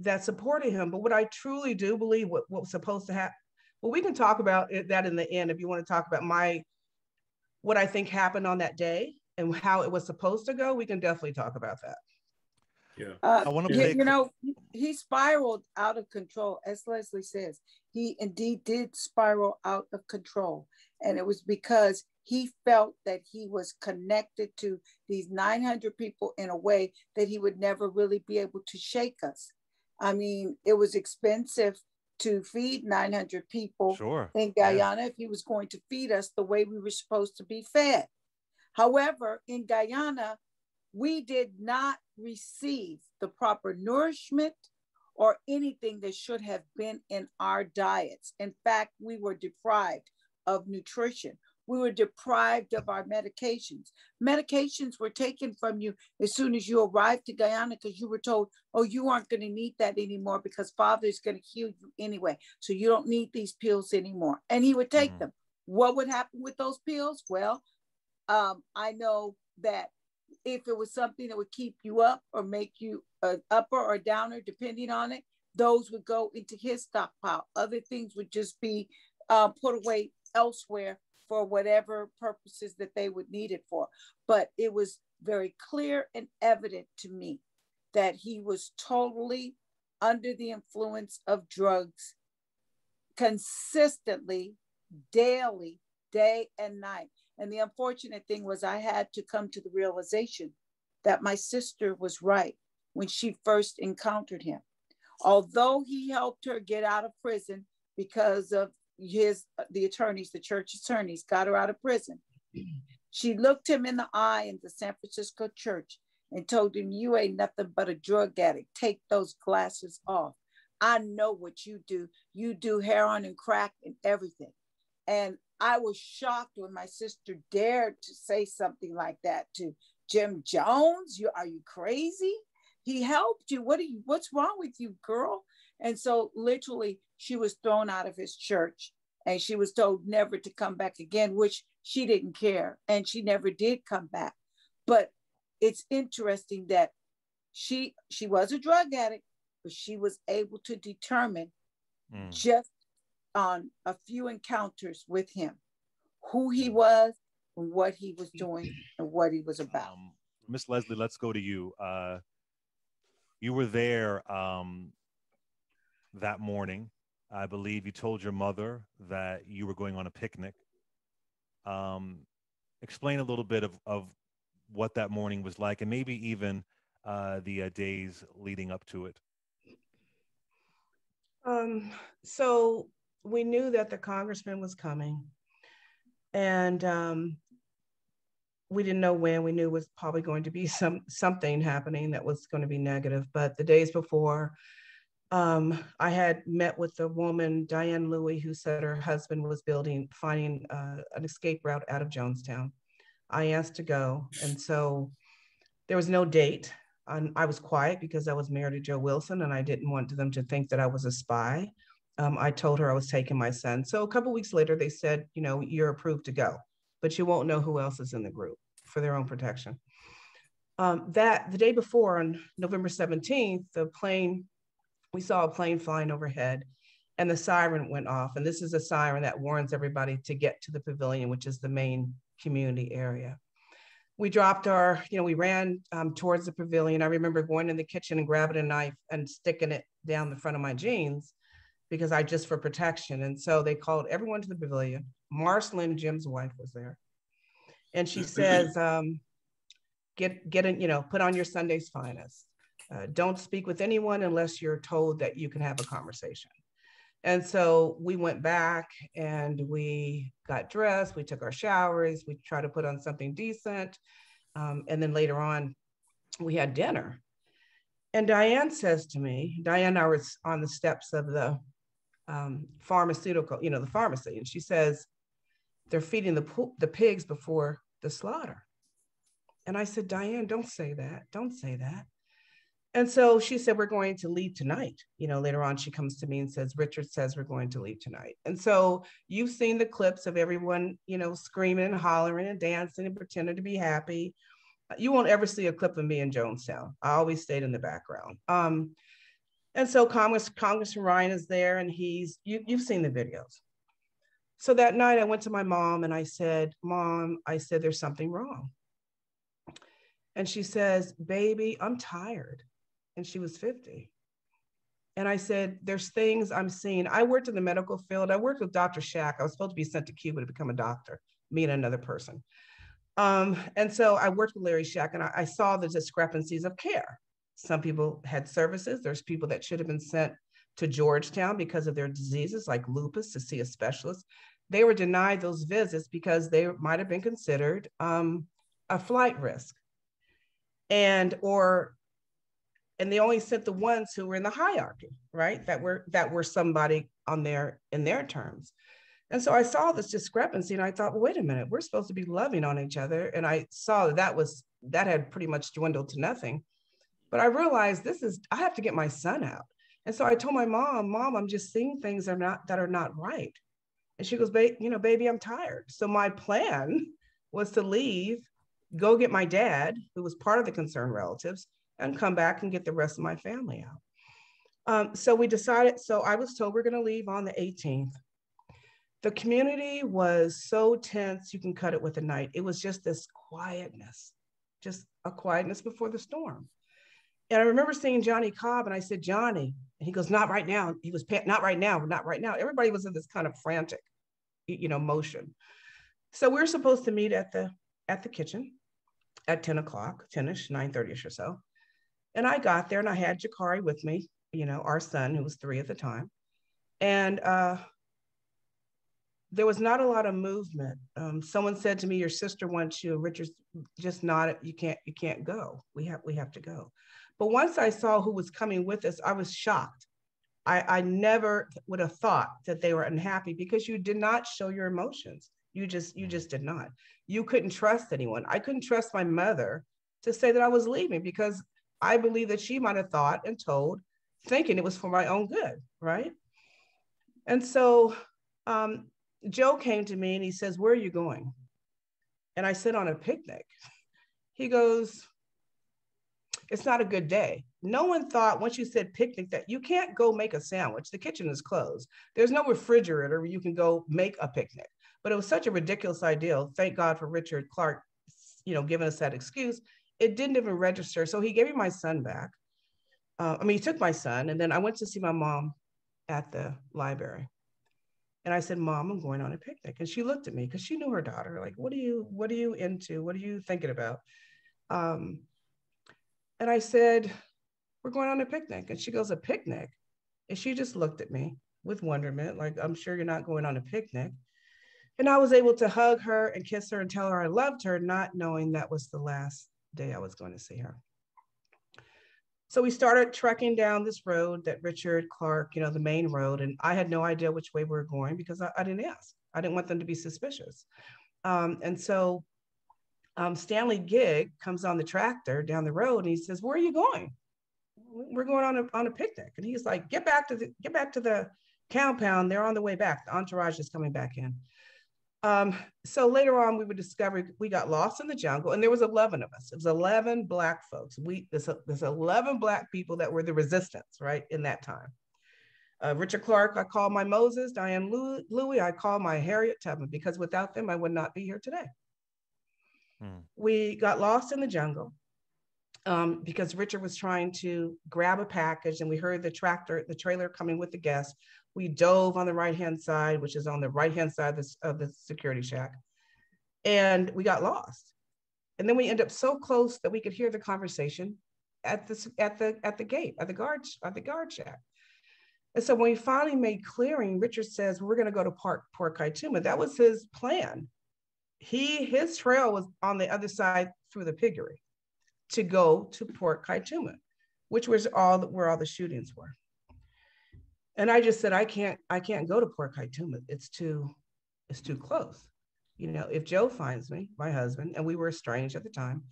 [SPEAKER 4] that supported him. But what I truly do believe what, what was supposed to happen, well, we can talk about it, that in the end if you want to talk about my what I think happened on that day and how it was supposed to go, we can definitely talk about that.
[SPEAKER 3] Yeah.
[SPEAKER 2] Uh, I want to you, you know, he spiraled out of control. As Leslie says, he indeed did spiral out of control. And it was because he felt that he was connected to these 900 people in a way that he would never really be able to shake us. I mean, it was expensive to feed 900 people
[SPEAKER 1] sure.
[SPEAKER 2] in Guyana yeah. if he was going to feed us the way we were supposed to be fed. However, in Guyana, we did not receive the proper nourishment or anything that should have been in our diets. In fact, we were deprived of nutrition. We were deprived of our medications. Medications were taken from you as soon as you arrived to Guyana because you were told, oh, you aren't going to need that anymore because Father is going to heal you anyway. So you don't need these pills anymore. And he would take mm-hmm. them. What would happen with those pills? Well, um, I know that if it was something that would keep you up or make you an upper or downer, depending on it, those would go into his stockpile. Other things would just be uh, put away elsewhere for whatever purposes that they would need it for. But it was very clear and evident to me that he was totally under the influence of drugs consistently, daily, day and night. And the unfortunate thing was, I had to come to the realization that my sister was right when she first encountered him. Although he helped her get out of prison because of his the attorneys, the church attorneys, got her out of prison. She looked him in the eye in the San Francisco church and told him, You ain't nothing but a drug addict. Take those glasses off. I know what you do. You do heroin and crack and everything. And I was shocked when my sister dared to say something like that to Jim Jones. You are you crazy? He helped you. What are you? What's wrong with you, girl? And so, literally, she was thrown out of his church, and she was told never to come back again, which she didn't care, and she never did come back. But it's interesting that she she was a drug addict, but she was able to determine mm. just on a few encounters with him who he mm. was and what he was doing and what he was about. Um,
[SPEAKER 1] Miss Leslie, let's go to you. Uh, you were there um, that morning. I believe you told your mother that you were going on a picnic. Um, explain a little bit of, of what that morning was like and maybe even uh, the uh, days leading up to it.
[SPEAKER 4] Um, so we knew that the congressman was coming, and um, we didn't know when. We knew was probably going to be some something happening that was going to be negative. But the days before, um, I had met with the woman Diane Louie, who said her husband was building, finding uh, an escape route out of Jonestown. I asked to go, and so there was no date. I was quiet because I was married to Joe Wilson, and I didn't want them to think that I was a spy um, I told her I was taking my son. So a couple weeks later, they said, you know, you're approved to go, but you won't know who else is in the group for their own protection. Um, that the day before, on November 17th, the plane, we saw a plane flying overhead and the siren went off. And this is a siren that warns everybody to get to the pavilion, which is the main community area. We dropped our, you know, we ran um, towards the pavilion. I remember going in the kitchen and grabbing a knife and sticking it down the front of my jeans because I just for protection. And so they called everyone to the pavilion. Marceline, Jim's wife, was there. And she says, um, get, get in, you know, put on your Sunday's finest. Uh, don't speak with anyone unless you're told that you can have a conversation. And so we went back and we got dressed, we took our showers, we tried to put on something decent. Um, and then later on, we had dinner. And Diane says to me, Diane I was on the steps of the um, pharmaceutical, you know, the pharmacy. And she says, they're feeding the, the pigs before the slaughter. And I said, Diane, don't say that. Don't say that. And so she said, We're going to leave tonight. You know, later on, she comes to me and says, Richard says we're going to leave tonight. And so you've seen the clips of everyone, you know, screaming and hollering and dancing and pretending to be happy. You won't ever see a clip of me in Jonestown. I always stayed in the background. Um, and so Congress, Congressman Ryan is there and he's, you, you've seen the videos. So that night I went to my mom and I said, Mom, I said, there's something wrong. And she says, Baby, I'm tired. And she was 50. And I said, There's things I'm seeing. I worked in the medical field. I worked with Dr. Schacht. I was supposed to be sent to Cuba to become a doctor, me and another person. Um, and so I worked with Larry Schacht and I, I saw the discrepancies of care. Some people had services. There's people that should have been sent to Georgetown because of their diseases like lupus to see a specialist. They were denied those visits because they might have been considered um, a flight risk. And or and they only sent the ones who were in the hierarchy, right? That were that were somebody on their in their terms. And so I saw this discrepancy and I thought, well, wait a minute, we're supposed to be loving on each other. And I saw that that was that had pretty much dwindled to nothing. But I realized this is I have to get my son out. And so I told my mom, Mom, I'm just seeing things that are not that are not right. And she goes, you know, baby, I'm tired. So my plan was to leave, go get my dad, who was part of the concerned relatives, and come back and get the rest of my family out. Um, so we decided, so I was told we're going to leave on the 18th. The community was so tense, you can cut it with a knife. It was just this quietness, just a quietness before the storm. And I remember seeing Johnny Cobb, and I said, Johnny, and he goes, not right now. He was, not right now, not right now. Everybody was in this kind of frantic, you know, motion. So we are supposed to meet at the at the kitchen at 10 o'clock, 10ish, 9:30ish or so. And I got there and I had Jakari with me, you know, our son, who was three at the time. And uh, there was not a lot of movement. Um, someone said to me, "Your sister wants you." Richard's just not. You can't. You can't go. We have. We have to go. But once I saw who was coming with us, I was shocked. I, I never would have thought that they were unhappy because you did not show your emotions. You just you just did not. You couldn't trust anyone. I couldn't trust my mother to say that I was leaving because I believe that she might have thought and told, thinking it was for my own good, right? And so um, Joe came to me and he says, Where are you going? And I said, On a picnic. He goes, It's not a good day. No one thought once you said picnic that you can't go make a sandwich. The kitchen is closed. There's no refrigerator where you can go make a picnic. But it was such a ridiculous idea. Thank God for Richard Clark, you know, giving us that excuse. It didn't even register. So he gave me my son back. Uh, I mean, he took my son, and then I went to see my mom at the library. And I said, Mom, I'm going on a picnic. And she looked at me because she knew her daughter. Like, what are you, what are you into? What are you thinking about? Um, and I said, We're going on a picnic. And she goes, A picnic? And she just looked at me with wonderment, like, I'm sure you're not going on a picnic. And I was able to hug her and kiss her and tell her I loved her, not knowing that was the last day I was going to see her. So we started trekking down this road that Richard Clark, you know, the main road, and I had no idea which way we were going because I, I didn't ask. I didn't want them to be suspicious. Um, and so um, Stanley Gieg comes on the tractor down the road and he says, "Where are you going?" We're going on a on a picnic, and he's like, "Get back to the get back to the compound. They're on the way back. The entourage is coming back in." Um, so later on, we would discover we got lost in the jungle, and there was 11 of us. It was 11 black folks. We there's, there's 11 black people that were the resistance, right, in that time. Uh, Richard Clark, I call my Moses. Diane Louie, I call my Harriet Tubman, because without them, I would not be here today. Hmm. We got lost in the jungle um, because Richard was trying to grab a package, and we heard the tractor, the trailer coming with the guests. We dove on the right hand side, which is on the right hand side of, this, of the security shack, and we got lost. And then we end up so close that we could hear the conversation at the at the at the gate at the guard at the guard shack. And so when we finally made clearing, Richard says we're going to go to Park Port Kaituma. That was his plan. He his trail was on the other side through the piggery to go to Port Kaituma, which was all where all the shootings were. And I just said, I can't, I can't go to Port Kaituma. It's too, it's too close. You know, if Joe finds me, my husband, and we were estranged at the time,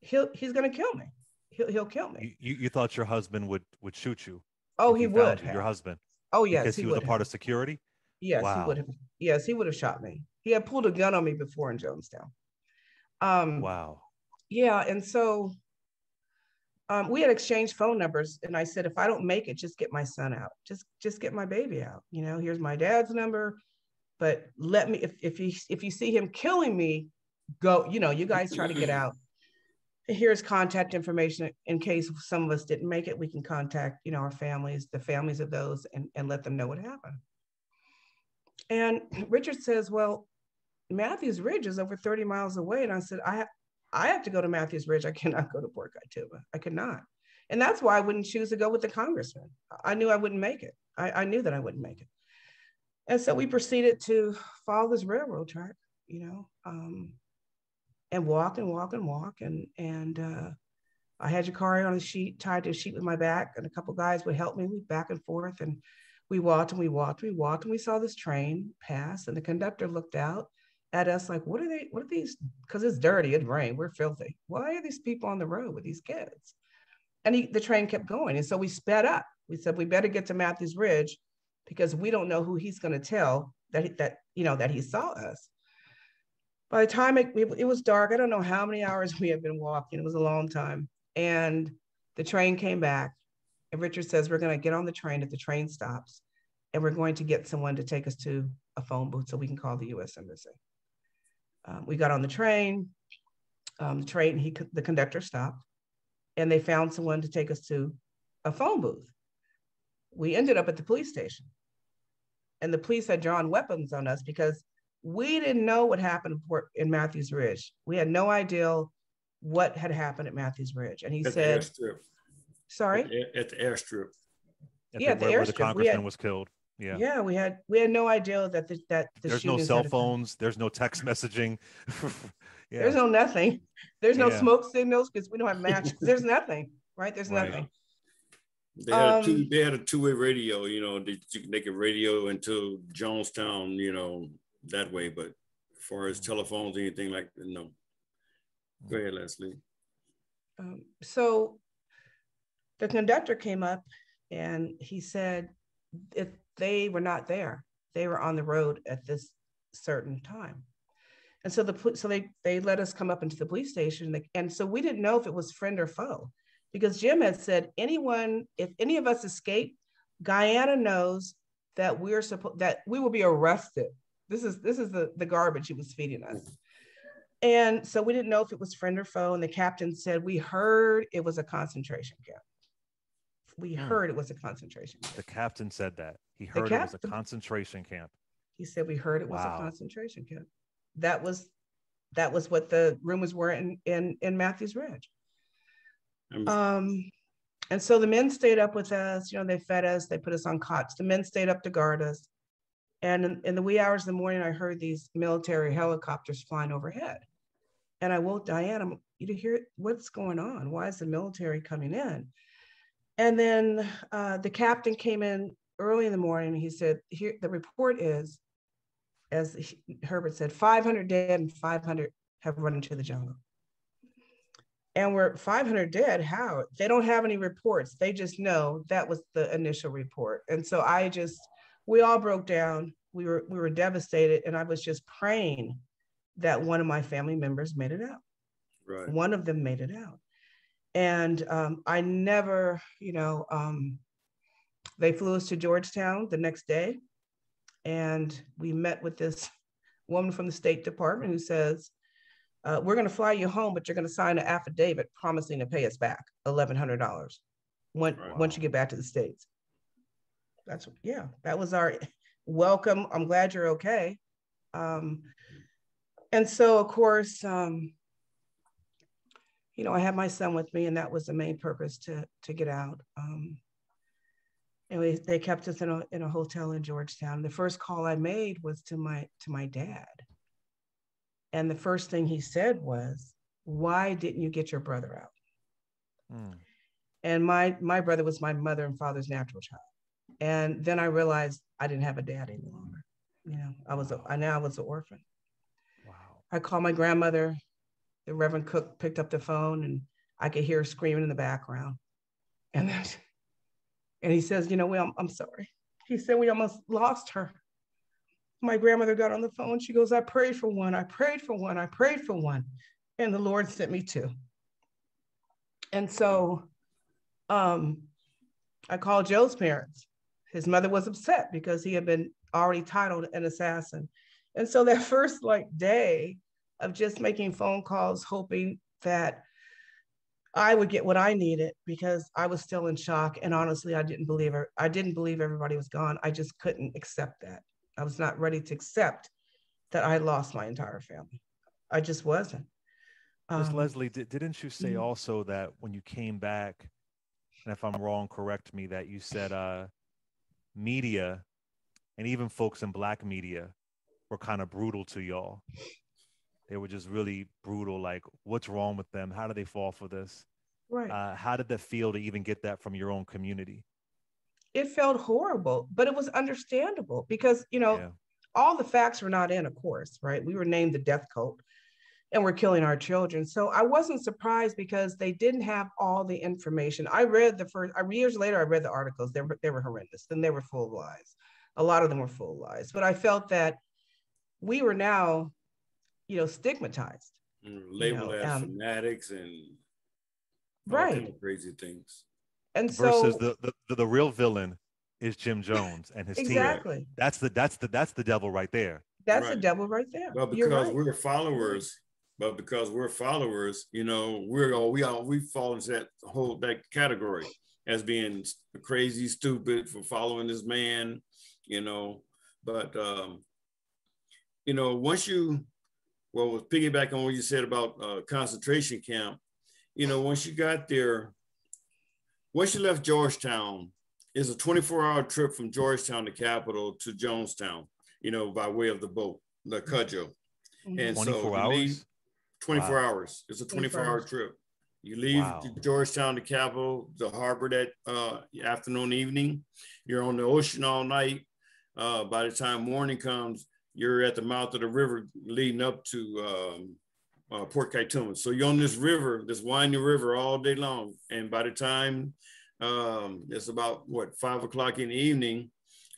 [SPEAKER 4] he'll he's gonna kill me. He'll he'll kill me.
[SPEAKER 1] You you thought your husband would would shoot you?
[SPEAKER 4] Oh, he would.
[SPEAKER 1] Your husband.
[SPEAKER 4] Oh yes,
[SPEAKER 1] because he, he was a part of security.
[SPEAKER 4] Yes, wow. he would have. Yes, he would have shot me. He had pulled a gun on me before in Jonestown.
[SPEAKER 1] Um, wow.
[SPEAKER 4] Yeah, and so um, we had exchanged phone numbers, and I said, if I don't make it, just get my son out. Just just get my baby out. You know, here's my dad's number, but let me if if you if you see him killing me, go. You know, you guys try to get out. Here's contact information in case some of us didn't make it. We can contact you know our families, the families of those, and and let them know what happened. And Richard says, well, Matthews Ridge is over 30 miles away, and I said, I I have to go to Matthews Ridge. I cannot go to Port Kaituma. I could not. And that's why I wouldn't choose to go with the congressman. I knew I wouldn't make it. I, I knew that I wouldn't make it. And so we proceeded to follow this railroad track, you know, um, and walk and walk and walk. And, and uh, I had Jakari on a sheet, tied to a sheet with my back, and a couple guys would help me back and forth. And we walked and we walked, and we walked, and we saw this train pass. And the conductor looked out at us like, what are they, what are these? Because it's dirty, it rained, we're filthy. Why are these people on the road with these kids? And he, the train kept going. And so we sped up. We said, we better get to Matthews Ridge because we don't know who he's going to tell that, that, you know, that he saw us. By the time it, it was dark, I don't know how many hours we had been walking. It was a long time. And the train came back. And Richard says, we're going to get on the train if the train stops. And we're going to get someone to take us to a phone booth so we can call the US Embassy. Um, we got on the train. Um, the train, he, the conductor stopped and they found someone to take us to a phone booth. We ended up at the police station. And the police had drawn weapons on us because we didn't know what happened in Matthews Ridge. We had no idea what had happened at Matthews Ridge. And he
[SPEAKER 3] At
[SPEAKER 4] said,
[SPEAKER 3] the airstrip.
[SPEAKER 4] sorry?
[SPEAKER 3] At the- At the airstrip.
[SPEAKER 1] At
[SPEAKER 4] Yeah,
[SPEAKER 1] the,
[SPEAKER 4] the
[SPEAKER 1] where, where the congressman
[SPEAKER 4] had-
[SPEAKER 1] was killed. Yeah.
[SPEAKER 4] Yeah. we had we had no idea that the, that the
[SPEAKER 1] There's no cell
[SPEAKER 4] had occurred.
[SPEAKER 1] phones. There's no text messaging. yeah.
[SPEAKER 4] There's no nothing. There's no
[SPEAKER 1] Yeah.
[SPEAKER 4] smoke signals because we don't have matches. There's nothing, right? There's
[SPEAKER 1] Right.
[SPEAKER 4] nothing.
[SPEAKER 3] They had a two,
[SPEAKER 4] Um,
[SPEAKER 3] they had a two-way radio, you know, they, they could radio into Jonestown, you know, that way, but as far as telephones, anything like, that, no. Go ahead, Leslie.
[SPEAKER 4] Um, so the conductor came up and he said if they were not there, they were on the road at this certain time. And so the so they they let us come up into the police station, and, and so we didn't know if it was friend or foe, because Jim had said anyone if any of us escape, Guyana knows that we're supposed that we will be arrested. This is this is the the garbage he was feeding us. And so we didn't know if it was friend or foe. And the captain said, We heard it was a concentration camp. We
[SPEAKER 1] Hmm.
[SPEAKER 4] heard it was a concentration camp.
[SPEAKER 1] The captain said that. He heard it was a concentration camp.
[SPEAKER 4] He said, We heard it was
[SPEAKER 1] Wow.
[SPEAKER 4] a concentration camp. That was that was what the rumors were in in, in Matthews Ridge. Um, and so the men stayed up with us, you know, they fed us, they put us on cots. The men stayed up to guard us. And in, in the wee hours of the morning, I heard these military helicopters flying overhead. And I woke Diane, I'm, you to hear what's going on? Why is the military coming in? And then uh, the captain came in early in the morning. He said, here, the report is, as he- Herbert said, 500 dead and 500 have run into the jungle. And we're 500 dead? How? They don't have any reports. They just know that was the initial report. And so i just we all broke down. We were we were devastated. And i was just praying that one of my family members made it out.
[SPEAKER 3] Right.
[SPEAKER 4] one of them made it out. And um, i never you know um, they flew us to georgetown the next day and we met with this woman from the state department who says uh, we're going to fly you home, but you're going to sign an affidavit promising to pay us back $1,100 when,
[SPEAKER 3] Right.
[SPEAKER 4] once you get back to the States. That's, yeah, that was our welcome. I'm glad you're okay. Um, and so, of course, um, you know, I had my son with me, and that was the main purpose to, to get out. Um, and we, they kept us in a, in a hotel in Georgetown. The first call I made was to my, to my dad. And the first thing he said was, why didn't you get your brother out?
[SPEAKER 1] Hmm.
[SPEAKER 4] And my my brother was my mother and father's natural child. And then I realized I didn't have a dad any longer. You know, I was a, I now was an orphan.
[SPEAKER 1] Wow.
[SPEAKER 4] I called my grandmother. The Reverend Cook picked up the phone and I could hear her screaming in the background. And then, and he says, you know, we, I'm, I'm sorry. He said, we almost lost her. My grandmother got on the phone. She goes, I prayed for one. I prayed for one. I prayed for one. And the Lord sent me two. And so um, I called Joe's parents. His mother was upset because he had been already titled an assassin. And so that first like day of just making phone calls, hoping that I would get what I needed because I was still in shock. And honestly, I didn't believe her. I didn't believe everybody was gone. I just couldn't accept that. I was not ready to accept that I lost my entire family. I just wasn't.
[SPEAKER 1] Miss
[SPEAKER 4] Um,
[SPEAKER 1] Leslie, did, didn't you say
[SPEAKER 4] mhm.
[SPEAKER 1] also that when you came back, and if I'm wrong, correct me, that you said uh, media and even folks in black media were kind of brutal to y'all. They were just really brutal. Like, what's wrong with them? How do they fall for this?
[SPEAKER 4] Right.
[SPEAKER 1] Uh, how did that feel to even get that from your own community?
[SPEAKER 4] It felt horrible, but it was understandable because, you know, yeah. all the facts were not in, of course, right? We were named the death cult and we're killing our children. So I wasn't surprised because they didn't have all the information. I read the first, years later, I read the articles. They were, they were horrendous and they were full of lies. A lot of them were full of lies, but I felt that we were now, you know, stigmatized.
[SPEAKER 3] Mm, labeled you know, as um, fanatics and
[SPEAKER 4] right
[SPEAKER 3] crazy things.
[SPEAKER 4] And
[SPEAKER 1] versus
[SPEAKER 4] so,
[SPEAKER 1] the, the the real villain is Jim Jones and his
[SPEAKER 4] exactly.
[SPEAKER 1] team. That's the that's the that's the devil right there.
[SPEAKER 4] That's right. the devil right there.
[SPEAKER 3] But because right. we're followers, but because we're followers, you know, we're all we all we fall into that whole that category as being crazy, stupid for following this man, you know. But um, you know, once you well, with piggyback on what you said about uh, concentration camp, you know, once you got there, once you left Georgetown, it's a 24-hour trip from Georgetown, the capital, to Jonestown, you know, by way of the boat, the Cudjoe.
[SPEAKER 1] Mm-hmm. And 24 so hours. Leave,
[SPEAKER 3] 24 wow. hours. It's a 24 hour trip. You leave wow. Georgetown, the capital, the harbor that uh, afternoon, evening. You're on the ocean all night. Uh, by the time morning comes, you're at the mouth of the river leading up to um, uh, Port Kaituma. So you're on this river, this winding river all day long. And by the time um, it's about what, five o'clock in the evening,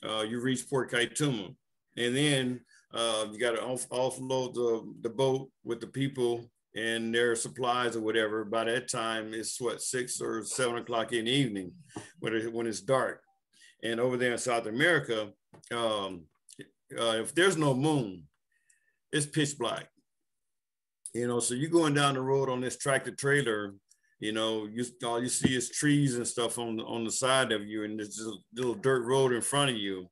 [SPEAKER 3] uh, you reach Port Kaituma. And then uh, you got to off, offload the, the boat with the people and their supplies or whatever. By that time, it's what six or seven o'clock in the evening when, it, when it's dark. And over there in South America, um, uh, if there's no moon, it's pitch black. You know, so you're going down the road on this tractor trailer. You know, you all you see is trees and stuff on the, on the side of you, and there's a little dirt road in front of you.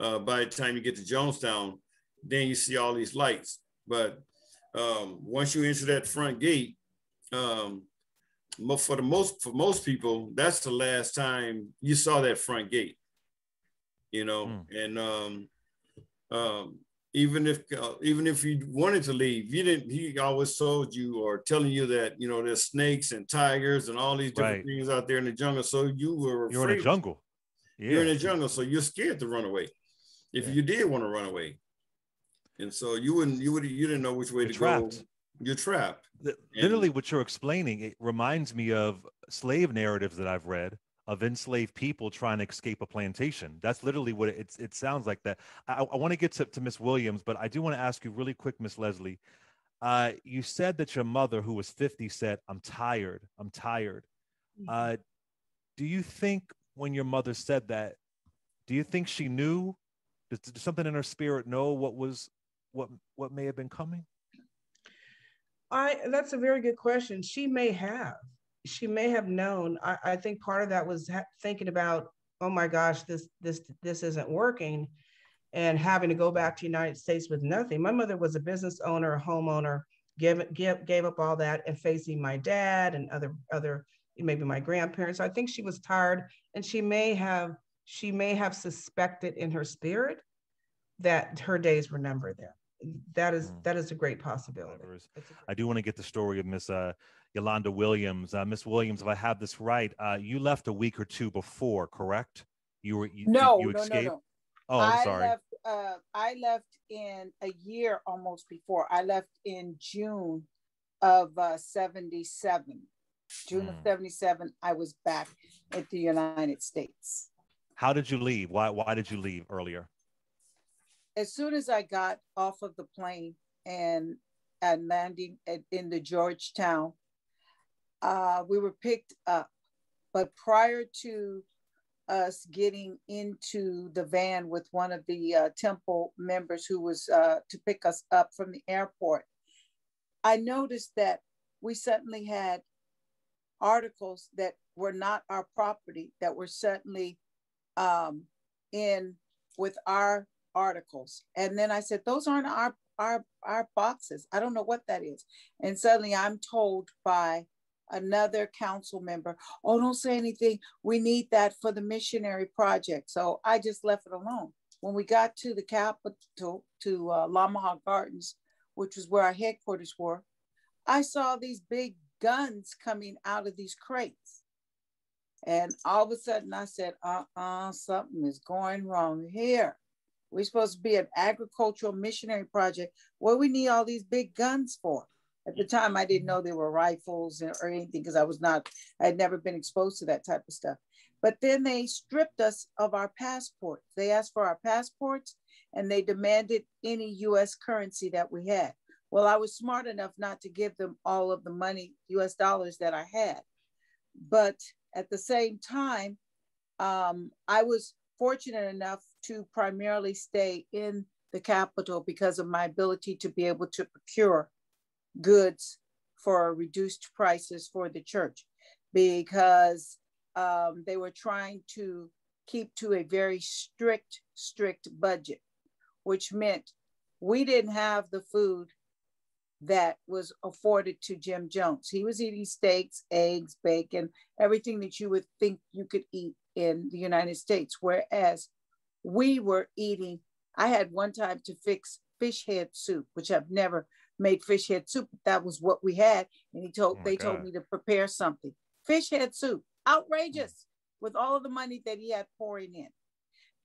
[SPEAKER 3] Uh, by the time you get to Jonestown, then you see all these lights. But um, once you enter that front gate, um, for the most for most people, that's the last time you saw that front gate. You know, mm. and um, um, even if uh, even if you wanted to leave, you didn't. He always told you or telling you that you know there's snakes and tigers and all these different right. things out there in the jungle. So you were
[SPEAKER 1] you're in the jungle.
[SPEAKER 3] Yeah. You're in the jungle, so you're scared to run away. If yeah. you did want to run away, and so you wouldn't you would you didn't know which way you're to trapped. go you're trapped
[SPEAKER 1] literally and, what you're explaining it reminds me of slave narratives that i've read of enslaved people trying to escape a plantation that's literally what it, it sounds like that i, I want to get to, to miss williams but i do want to ask you really quick miss leslie uh, you said that your mother who was 50 said i'm tired i'm tired mm-hmm. uh, do you think when your mother said that do you think she knew did, did something in her spirit know what was what what may have been coming?
[SPEAKER 4] I that's a very good question. She may have. She may have known. I, I think part of that was ha- thinking about, oh my gosh, this this this isn't working, and having to go back to United States with nothing. My mother was a business owner, a homeowner, gave gave gave up all that and facing my dad and other other maybe my grandparents. I think she was tired, and she may have she may have suspected in her spirit that her days were numbered there that is mm. that is a great possibility.
[SPEAKER 1] I do want to get the story of Miss uh, Yolanda Williams. Uh, Miss Williams, if I have this right, uh, you left a week or two before, correct? You were you,
[SPEAKER 2] no,
[SPEAKER 1] you,
[SPEAKER 2] you no, no, no.
[SPEAKER 1] Oh, I'm I sorry.
[SPEAKER 2] Left, uh, I left in a year almost before. I left in June of uh, 77. June mm. of 77, I was back at the United States.
[SPEAKER 1] How did you leave? Why why did you leave earlier?
[SPEAKER 2] as soon as I got off of the plane and and landing at, in the Georgetown, uh, we were picked up. But prior to us getting into the van with one of the uh, temple members who was uh, to pick us up from the airport, I noticed that we suddenly had articles that were not our property that were suddenly um, in with our articles. And then I said, those aren't our our our boxes. I don't know what that is. And suddenly I'm told by another council member, oh, don't say anything. We need that for the missionary project. So I just left it alone. When we got to the capital, to uh, Lamaha Gardens, which was where our headquarters were, I saw these big guns coming out of these crates. And all of a sudden I said, uh uh, something is going wrong here. We're supposed to be an agricultural missionary project. What we need all these big guns for? At the time, I didn't know there were rifles or anything because I was not, I had never been exposed to that type of stuff. But then they stripped us of our passports. They asked for our passports and they demanded any US currency that we had. Well, I was smart enough not to give them all of the money, US dollars that I had. But at the same time, um, I was fortunate enough to primarily stay in the capital because of my ability to be able to procure goods for reduced prices for the church because um, they were trying to keep to a very strict, strict budget, which meant we didn't have the food that was afforded to Jim Jones. He was eating steaks, eggs, bacon, everything that you would think you could eat in the United States. Whereas we were eating, I had one time to fix fish head soup, which I've never made fish head soup. That was what we had. And he told, oh they God. told me to prepare something. Fish head soup, outrageous mm. with all of the money that he had pouring in.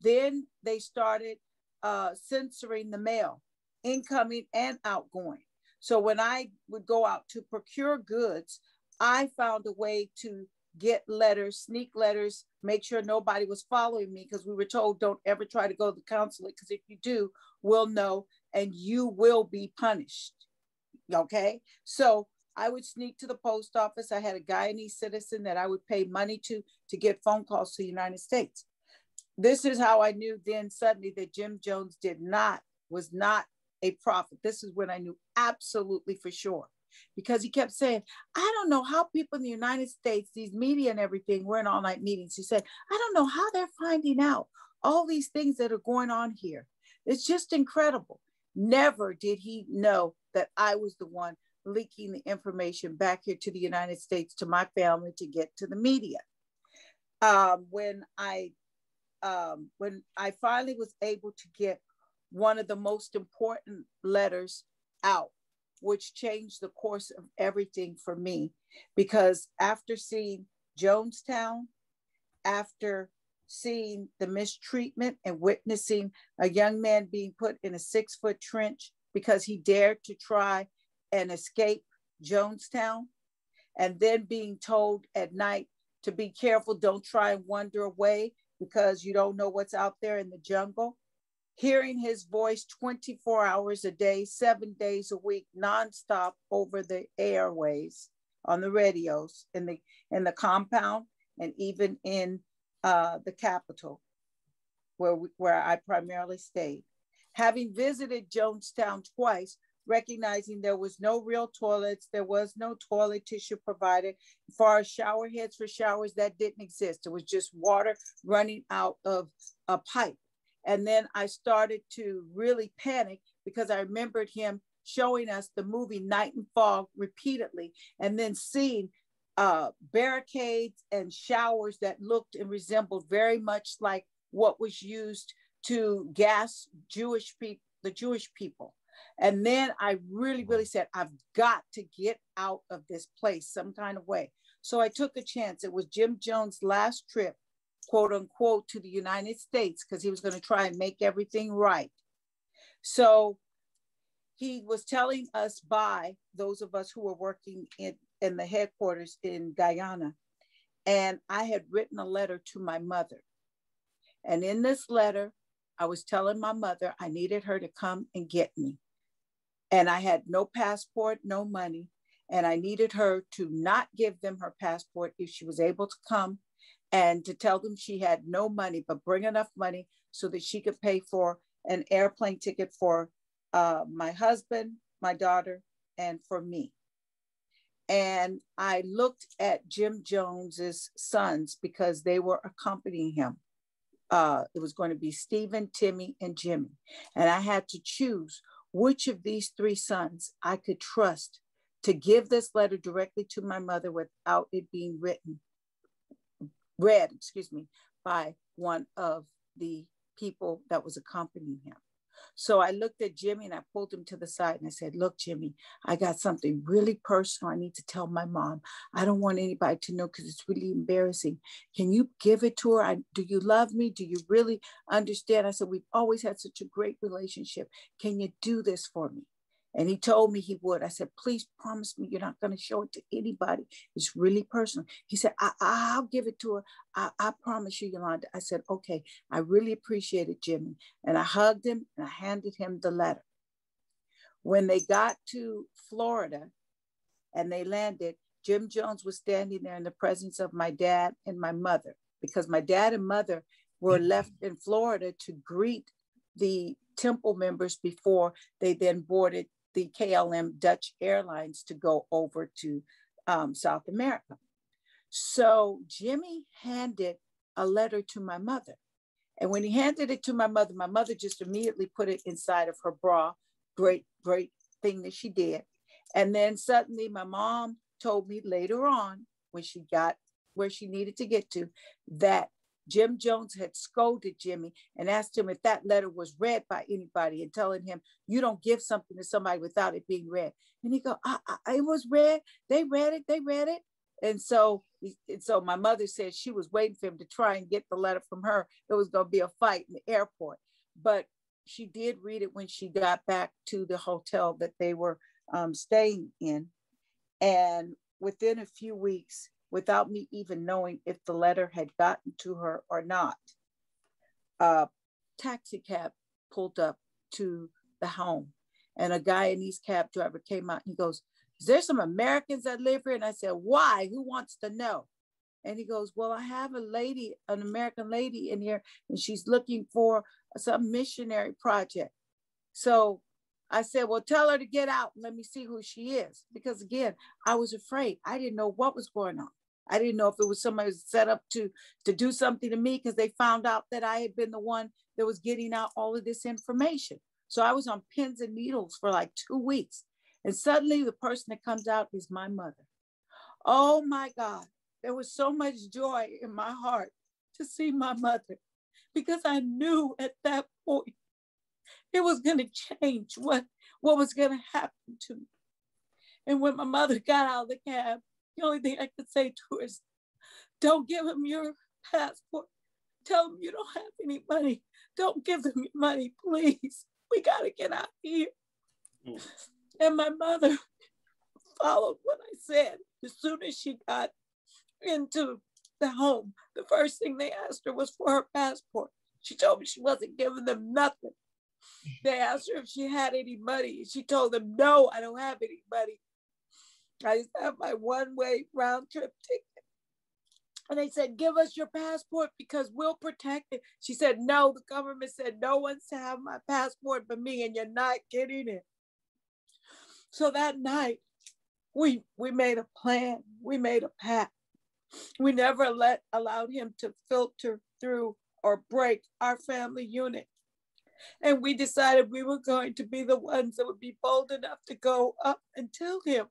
[SPEAKER 2] Then they started uh, censoring the mail, incoming and outgoing. So when I would go out to procure goods, I found a way to get letters, sneak letters, make sure nobody was following me because we were told don't ever try to go to the consulate because if you do, we'll know and you will be punished. Okay. So I would sneak to the post office. I had a Guyanese citizen that I would pay money to to get phone calls to the United States. This is how I knew then suddenly that Jim Jones did not, was not a prophet. This is when I knew absolutely for sure because he kept saying, I don't know how people in the United States, these media and everything, we're in all night meetings. He said, I don't know how they're finding out all these things that are going on here. It's just incredible. Never did he know that I was the one leaking the information back here to the United States, to my family, to get to the media. Um, when I um, when I finally was able to get one of the most important letters out which changed the course of everything for me. Because after seeing Jonestown, after seeing the mistreatment and witnessing a young man being put in a six foot trench because he dared to try and escape Jonestown, and then being told at night to be careful, don't try and wander away because you don't know what's out there in the jungle hearing his voice 24 hours a day, seven days a week, nonstop over the airways on the radios in the in the compound and even in uh, the capital, where we, where I primarily stayed. Having visited Jonestown twice, recognizing there was no real toilets, there was no toilet tissue provided. As far as shower heads for showers, that didn't exist. It was just water running out of a pipe and then I started to really panic because I remembered him showing us the movie Night and Fog repeatedly, and then seeing uh, barricades and showers that looked and resembled very much like what was used to gas Jewish people, the Jewish people. And then I really, really said, I've got to get out of this place some kind of way. So I took a chance. It was Jim Jones' last trip quote unquote, to the United States because he was going to try and make everything right. So he was telling us by those of us who were working in, in the headquarters in Guyana. And I had written a letter to my mother. And in this letter, I was telling my mother I needed her to come and get me. And I had no passport, no money. And I needed her to not give them her passport if she was able to come and to tell them she had no money, but bring enough money so that she could pay for an airplane ticket for uh, my husband, my daughter, and for me. And I looked at Jim Jones's sons because they were accompanying him. Uh, it was going to be Stephan, Timmy, and Jimmy. And I had to choose which of these three sons I could trust to give this letter directly to my mother without it being written, read, excuse me, by one of the people that was accompanying him. So I looked at Jimmy and I pulled him to the side and I said, Look, Jimmy, I got something really personal I need to tell my mom. I don't want anybody to know because it's really embarrassing. Can you give it to her? I, do you love me? Do you really understand? I said, We've always had such a great relationship. Can you do this for me? And he told me he would. I said, please promise me you're not going to show it to anybody. It's really personal. He said, I, will give it to her. I, I promise you, Yolanda. I said, okay, I really appreciate it, Jimmy. And I hugged him and I handed him the letter. When they got to Florida and they landed, Jim Jones was standing there in the presence of my dad and my mother because my dad and mother were mm. left in Florida to greet the temple members before they then boarded the KLM Dutch Airlines to go over to um, South America. So Jimmy handed a letter to my mother. And when he handed it to my mother, my mother just immediately put it inside of her bra. Great, great thing that she did. And then suddenly my mom told me later on when she got where she needed to get to that Jim Jones had scolded Jimmy and asked him if that letter was read by anybody and telling him, you don't give something to somebody without it being read. And he go, I, I, it was read. They read it. They read it. And so, and so my mother said she was waiting for him to try and get the letter from her. It was going to be a fight in the airport. But she did read it when she got back to the hotel that they were um, staying in. And within a few weeks, without me even knowing if the letter had gotten to her or not. A taxi cab pulled up to the home and a guy in his cab driver came out and he goes, is there some Americans that live here? And I said, why? Who wants to know? And he goes, well, I have a lady, an American lady in here, and she's looking for some missionary project. So I said, well, tell her to get out and let me see who she is. Because again, I was afraid. I didn't know what was going on. I didn't know if it was somebody set up to to do something to me because they found out that I had been the one that was getting out all of this information. So I was on pins and needles for like two weeks. And suddenly the person that comes out is my mother. Oh my God. There was so much joy in my heart to see my mother because I knew at that point it was going to change what, what was going to happen to me. And when my mother got out of the cab, the only thing I could say to her is, don't give him your passport. Tell him you don't have any money. Don't give them your money, please. We got to get out of here. Mm. And my mother followed what I said. As soon as she got into the home, the first thing they asked her was for her passport. She told me she wasn't giving them nothing. They asked her if she had any money. She told them, No, I don't have any money. I used to have my one way round trip ticket. And they said, Give us your passport because we'll protect it. She said, No, the government said, No one's to have my passport but me, and you're not getting it. So that night, we, we made a plan, we made a pact. We never let allowed him to filter through or break our family unit. And we decided we were going to be the ones that would be bold enough to go up and tell him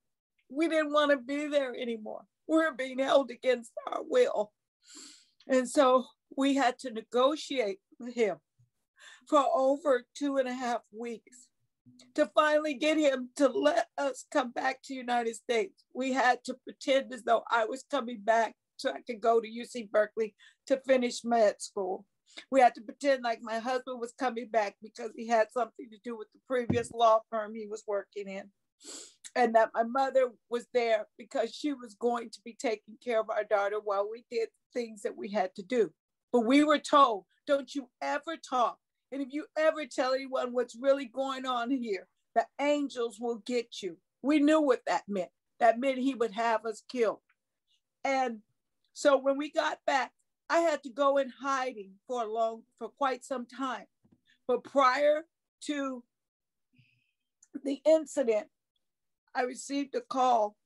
[SPEAKER 2] we didn't want to be there anymore. We we're being held against our will. And so we had to negotiate with him for over two and a half weeks to finally get him to let us come back to United States. We had to pretend as though I was coming back so I could go to UC Berkeley to finish med school. We had to pretend like my husband was coming back because he had something to do with the previous law firm he was working in and that my mother was there because she was going to be taking care of our daughter while we did things that we had to do. But we were told, don't you ever talk. And if you ever tell anyone what's really going on here, the angels will get you. We knew what that meant. That meant he would have us killed. And so when we got back, I had to go in hiding for a long, for quite some time. But prior to the incident, I received a call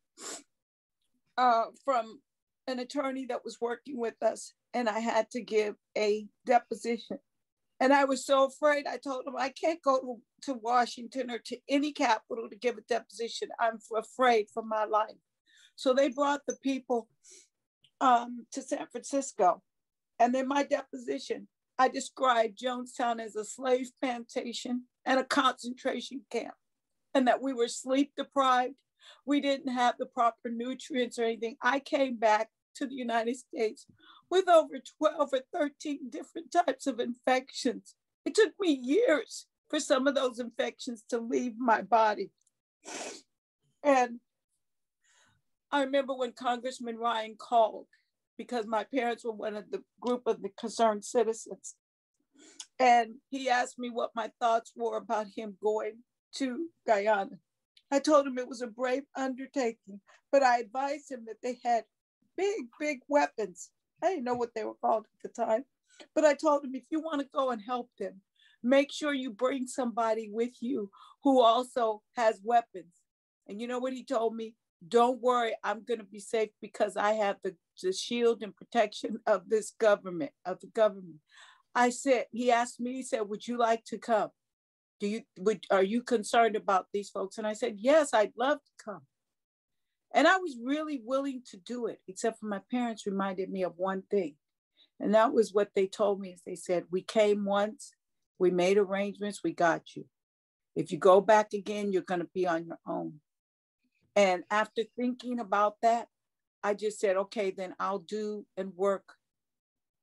[SPEAKER 2] uh, from an attorney that was working with us, and I had to give a deposition. And I was so afraid. I told him, I can't go to, to Washington or to any capital to give a deposition. I'm afraid for my life. So they brought the people um, to San Francisco. And in my deposition, I described Jonestown as a slave plantation and a concentration camp, and that we were sleep deprived. We didn't have the proper nutrients or anything. I came back to the United States with over 12 or 13 different types of infections. It took me years for some of those infections to leave my body. And I remember when Congressman Ryan called because my parents were one of the group of the concerned citizens. And he asked me what my thoughts were about him going to Guyana. I told him it was a brave undertaking, but I advised him that they had big, big weapons. I didn't know what they were called at the time, but I told him if you want to go and help them, make sure you bring somebody with you who also has weapons. And you know what he told me? Don't worry, I'm going to be safe because I have the the shield and protection of this government, of the government. I said, he asked me, he said, would you like to come? Do you, would, are you concerned about these folks? And I said, yes, I'd love to come. And I was really willing to do it, except for my parents reminded me of one thing. And that was what they told me is they said, we came once, we made arrangements, we got you. If you go back again, you're going to be on your own. And after thinking about that, I just said, okay, then I'll do and work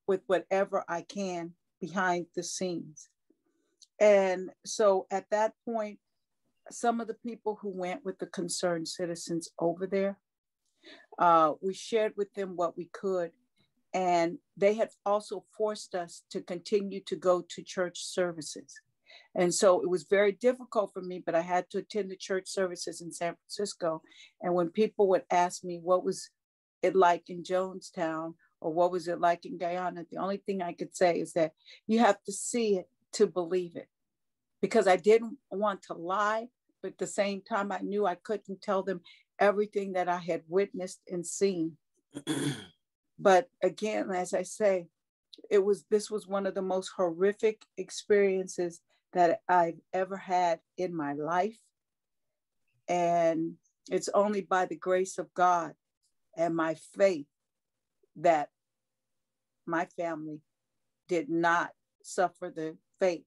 [SPEAKER 2] with whatever I can behind the scenes. And so at that point, some of the people who went with the concerned citizens over there, uh, we shared with them what we could. And they had also forced us to continue to go to church services. And so it was very difficult for me, but I had to attend the church services in San Francisco. And when people would ask me what was it like in Jonestown or what was it like in Guyana, the only thing I could say is that you have to see it to believe it. Because I didn't want to lie, but at the same time, I knew I couldn't tell them everything that I had witnessed and seen. but again, as I say, it was this was one of the most horrific experiences that I've ever had in my life. And it's only by the grace of God and my faith that my family did not suffer the fate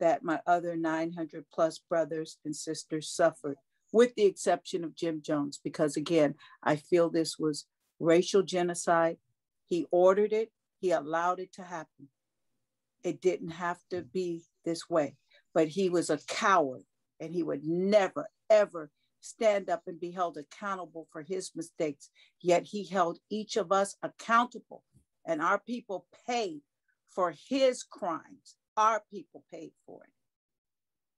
[SPEAKER 2] that my other 900 plus brothers and sisters suffered, with the exception of Jim Jones, because again, I feel this was racial genocide. He ordered it, he allowed it to happen. It didn't have to be this way, but he was a coward and he would never, ever stand up and be held accountable for his mistakes. Yet he held each of us accountable, and our people paid for his crimes. Our people paid for it.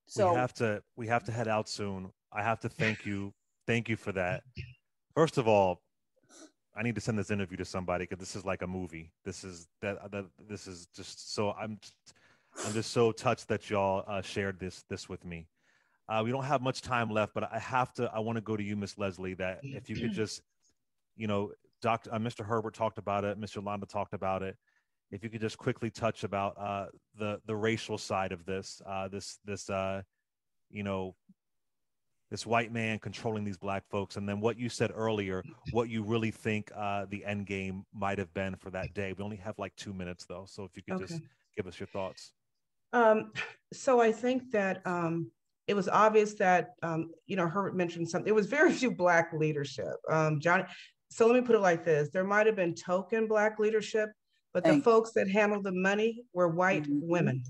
[SPEAKER 1] So we have to we have to head out soon. I have to thank you. Thank you for that. First of all, I need to send this interview to somebody because this is like a movie. This is that, that this is just so I'm I'm just so touched that y'all uh, shared this this with me. Uh, we don't have much time left, but I have to. I want to go to you, Miss Leslie. That if you could just, you know, Doctor uh, Mr. Herbert talked about it. Mr. Landa talked about it. If you could just quickly touch about uh, the the racial side of this, uh, this this uh, you know, this white man controlling these black folks, and then what you said earlier, what you really think uh, the end game might have been for that day. We only have like two minutes though, so if you could okay. just give us your thoughts.
[SPEAKER 4] Um, so I think that um, it was obvious that um, you know Herbert mentioned something. There was very few black leadership. Um, John, so let me put it like this: there might have been token black leadership, but the folks that handled the money were white mm-hmm. women,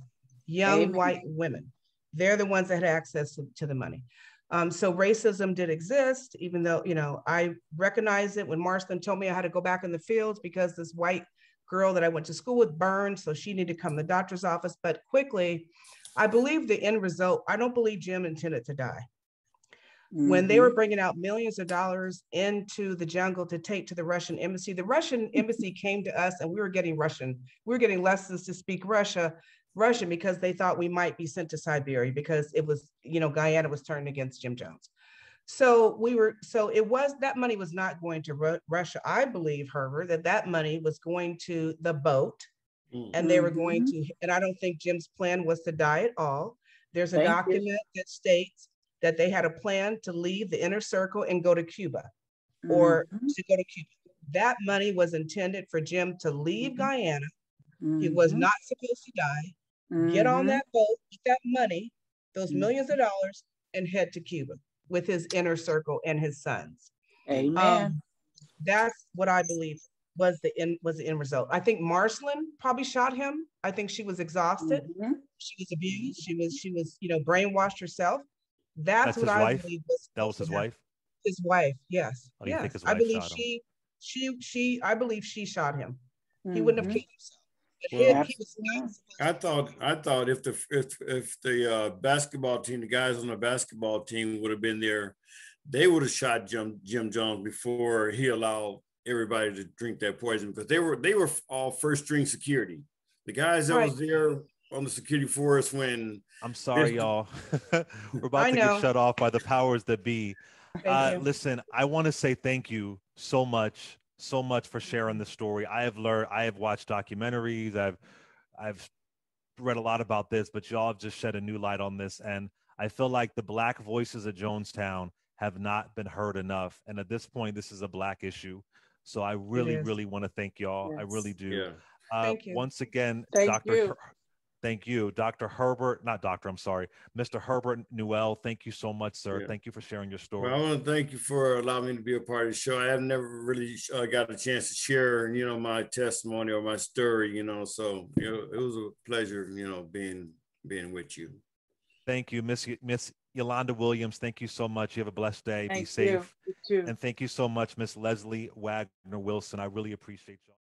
[SPEAKER 4] young Amen. white women. They're the ones that had access to, to the money. Um, so racism did exist, even though you know I recognized it when Marston told me I had to go back in the fields because this white girl that I went to school with burned, so she needed to come to the doctor's office. But quickly, I believe the end result, I don't believe Jim intended to die. Mm-hmm. When they were mm-hmm. bringing out millions of dollars into the jungle to take to the Russian embassy, the Russian embassy came to us and we were getting Russian. We were getting lessons to speak Russia, Russian because they thought we might be sent to Siberia because it was, you know, Guyana was turned against Jim Jones. So we were, so it was, that money was not going to Ru- Russia. I believe, Herbert, that that money was going to the boat
[SPEAKER 3] Mm.
[SPEAKER 4] and they were going to, and I don't think Jim's plan was to die at all. There's a
[SPEAKER 2] Thank you.
[SPEAKER 4] document that states that they had a plan to leave the inner circle and go to Cuba or
[SPEAKER 2] Mhm,
[SPEAKER 4] to go to Cuba. That money was intended for Jim to leave
[SPEAKER 2] Mhm.
[SPEAKER 4] Guyana. He was
[SPEAKER 2] mhm,
[SPEAKER 4] not supposed to die. Get on
[SPEAKER 2] mhm.
[SPEAKER 4] that boat, with that money, those
[SPEAKER 2] Mhm.
[SPEAKER 4] millions of dollars, and head to Cuba with his inner circle and his sons.
[SPEAKER 2] Amen.
[SPEAKER 4] Um, that's what I believe was the end was the end result. I think Marceline probably shot him. I think she was exhausted.
[SPEAKER 2] Mhm.
[SPEAKER 4] She was abused. She was she was you know brainwashed herself. That's,
[SPEAKER 1] That's
[SPEAKER 4] what
[SPEAKER 1] his
[SPEAKER 4] I
[SPEAKER 1] wife?
[SPEAKER 4] believe was
[SPEAKER 1] That was his wife.
[SPEAKER 4] His wife, yes,
[SPEAKER 1] Oh, you
[SPEAKER 4] yes.
[SPEAKER 1] think his
[SPEAKER 4] I
[SPEAKER 1] wife
[SPEAKER 4] believe
[SPEAKER 1] shot him?
[SPEAKER 4] she she she I believe she shot him. He wouldn't have
[SPEAKER 2] Mhm.
[SPEAKER 4] killed himself.
[SPEAKER 3] Well,
[SPEAKER 4] he, he was not
[SPEAKER 2] Absolutely.
[SPEAKER 4] supposed
[SPEAKER 3] I thought I thought if the if if the uh, basketball team, the guys on the basketball team would have been there, they would have shot Jim Jim Jones before he allowed everybody to drink that poison because they were they were all first string security. The guys that
[SPEAKER 4] Right.
[SPEAKER 3] was there on the security force when
[SPEAKER 1] I'm sorry, y'all. We're about
[SPEAKER 4] I
[SPEAKER 1] to
[SPEAKER 4] know.
[SPEAKER 1] get shut off by the powers that be. Uh, listen, I want to say thank you so much, so much for sharing the story. I have learned, I have watched documentaries, I've, I've read a lot about this, but y'all have just shed a new light on this, and I feel like the black voices of Jonestown have not been heard enough. And at this point, this is a black issue. So I really, really want to thank y'all. I really do.
[SPEAKER 3] yeah.
[SPEAKER 1] Uh,
[SPEAKER 4] Thank you.
[SPEAKER 1] Once again,
[SPEAKER 2] Thank
[SPEAKER 1] Dr.
[SPEAKER 2] you.
[SPEAKER 1] Her- thank you, Dr. Herbert, not Doctor, I'm sorry, Mr. Herbert Newell. Thank you so much, sir.
[SPEAKER 3] Yeah.
[SPEAKER 1] Thank you for sharing your story.
[SPEAKER 3] Well, I want to thank you for allowing me to be a part of the show. I have never really uh, got a chance to share, you know, my testimony or my story, you know. So you know, it was a pleasure, you know, being being with you.
[SPEAKER 1] Thank you, Miss Miss Yolanda Williams. Thank you so much. You have a blessed day. Be
[SPEAKER 2] Thank you.
[SPEAKER 1] safe.
[SPEAKER 2] You too.
[SPEAKER 1] And thank you so much, Miss Leslie Wagner Wilson. I really appreciate y'all.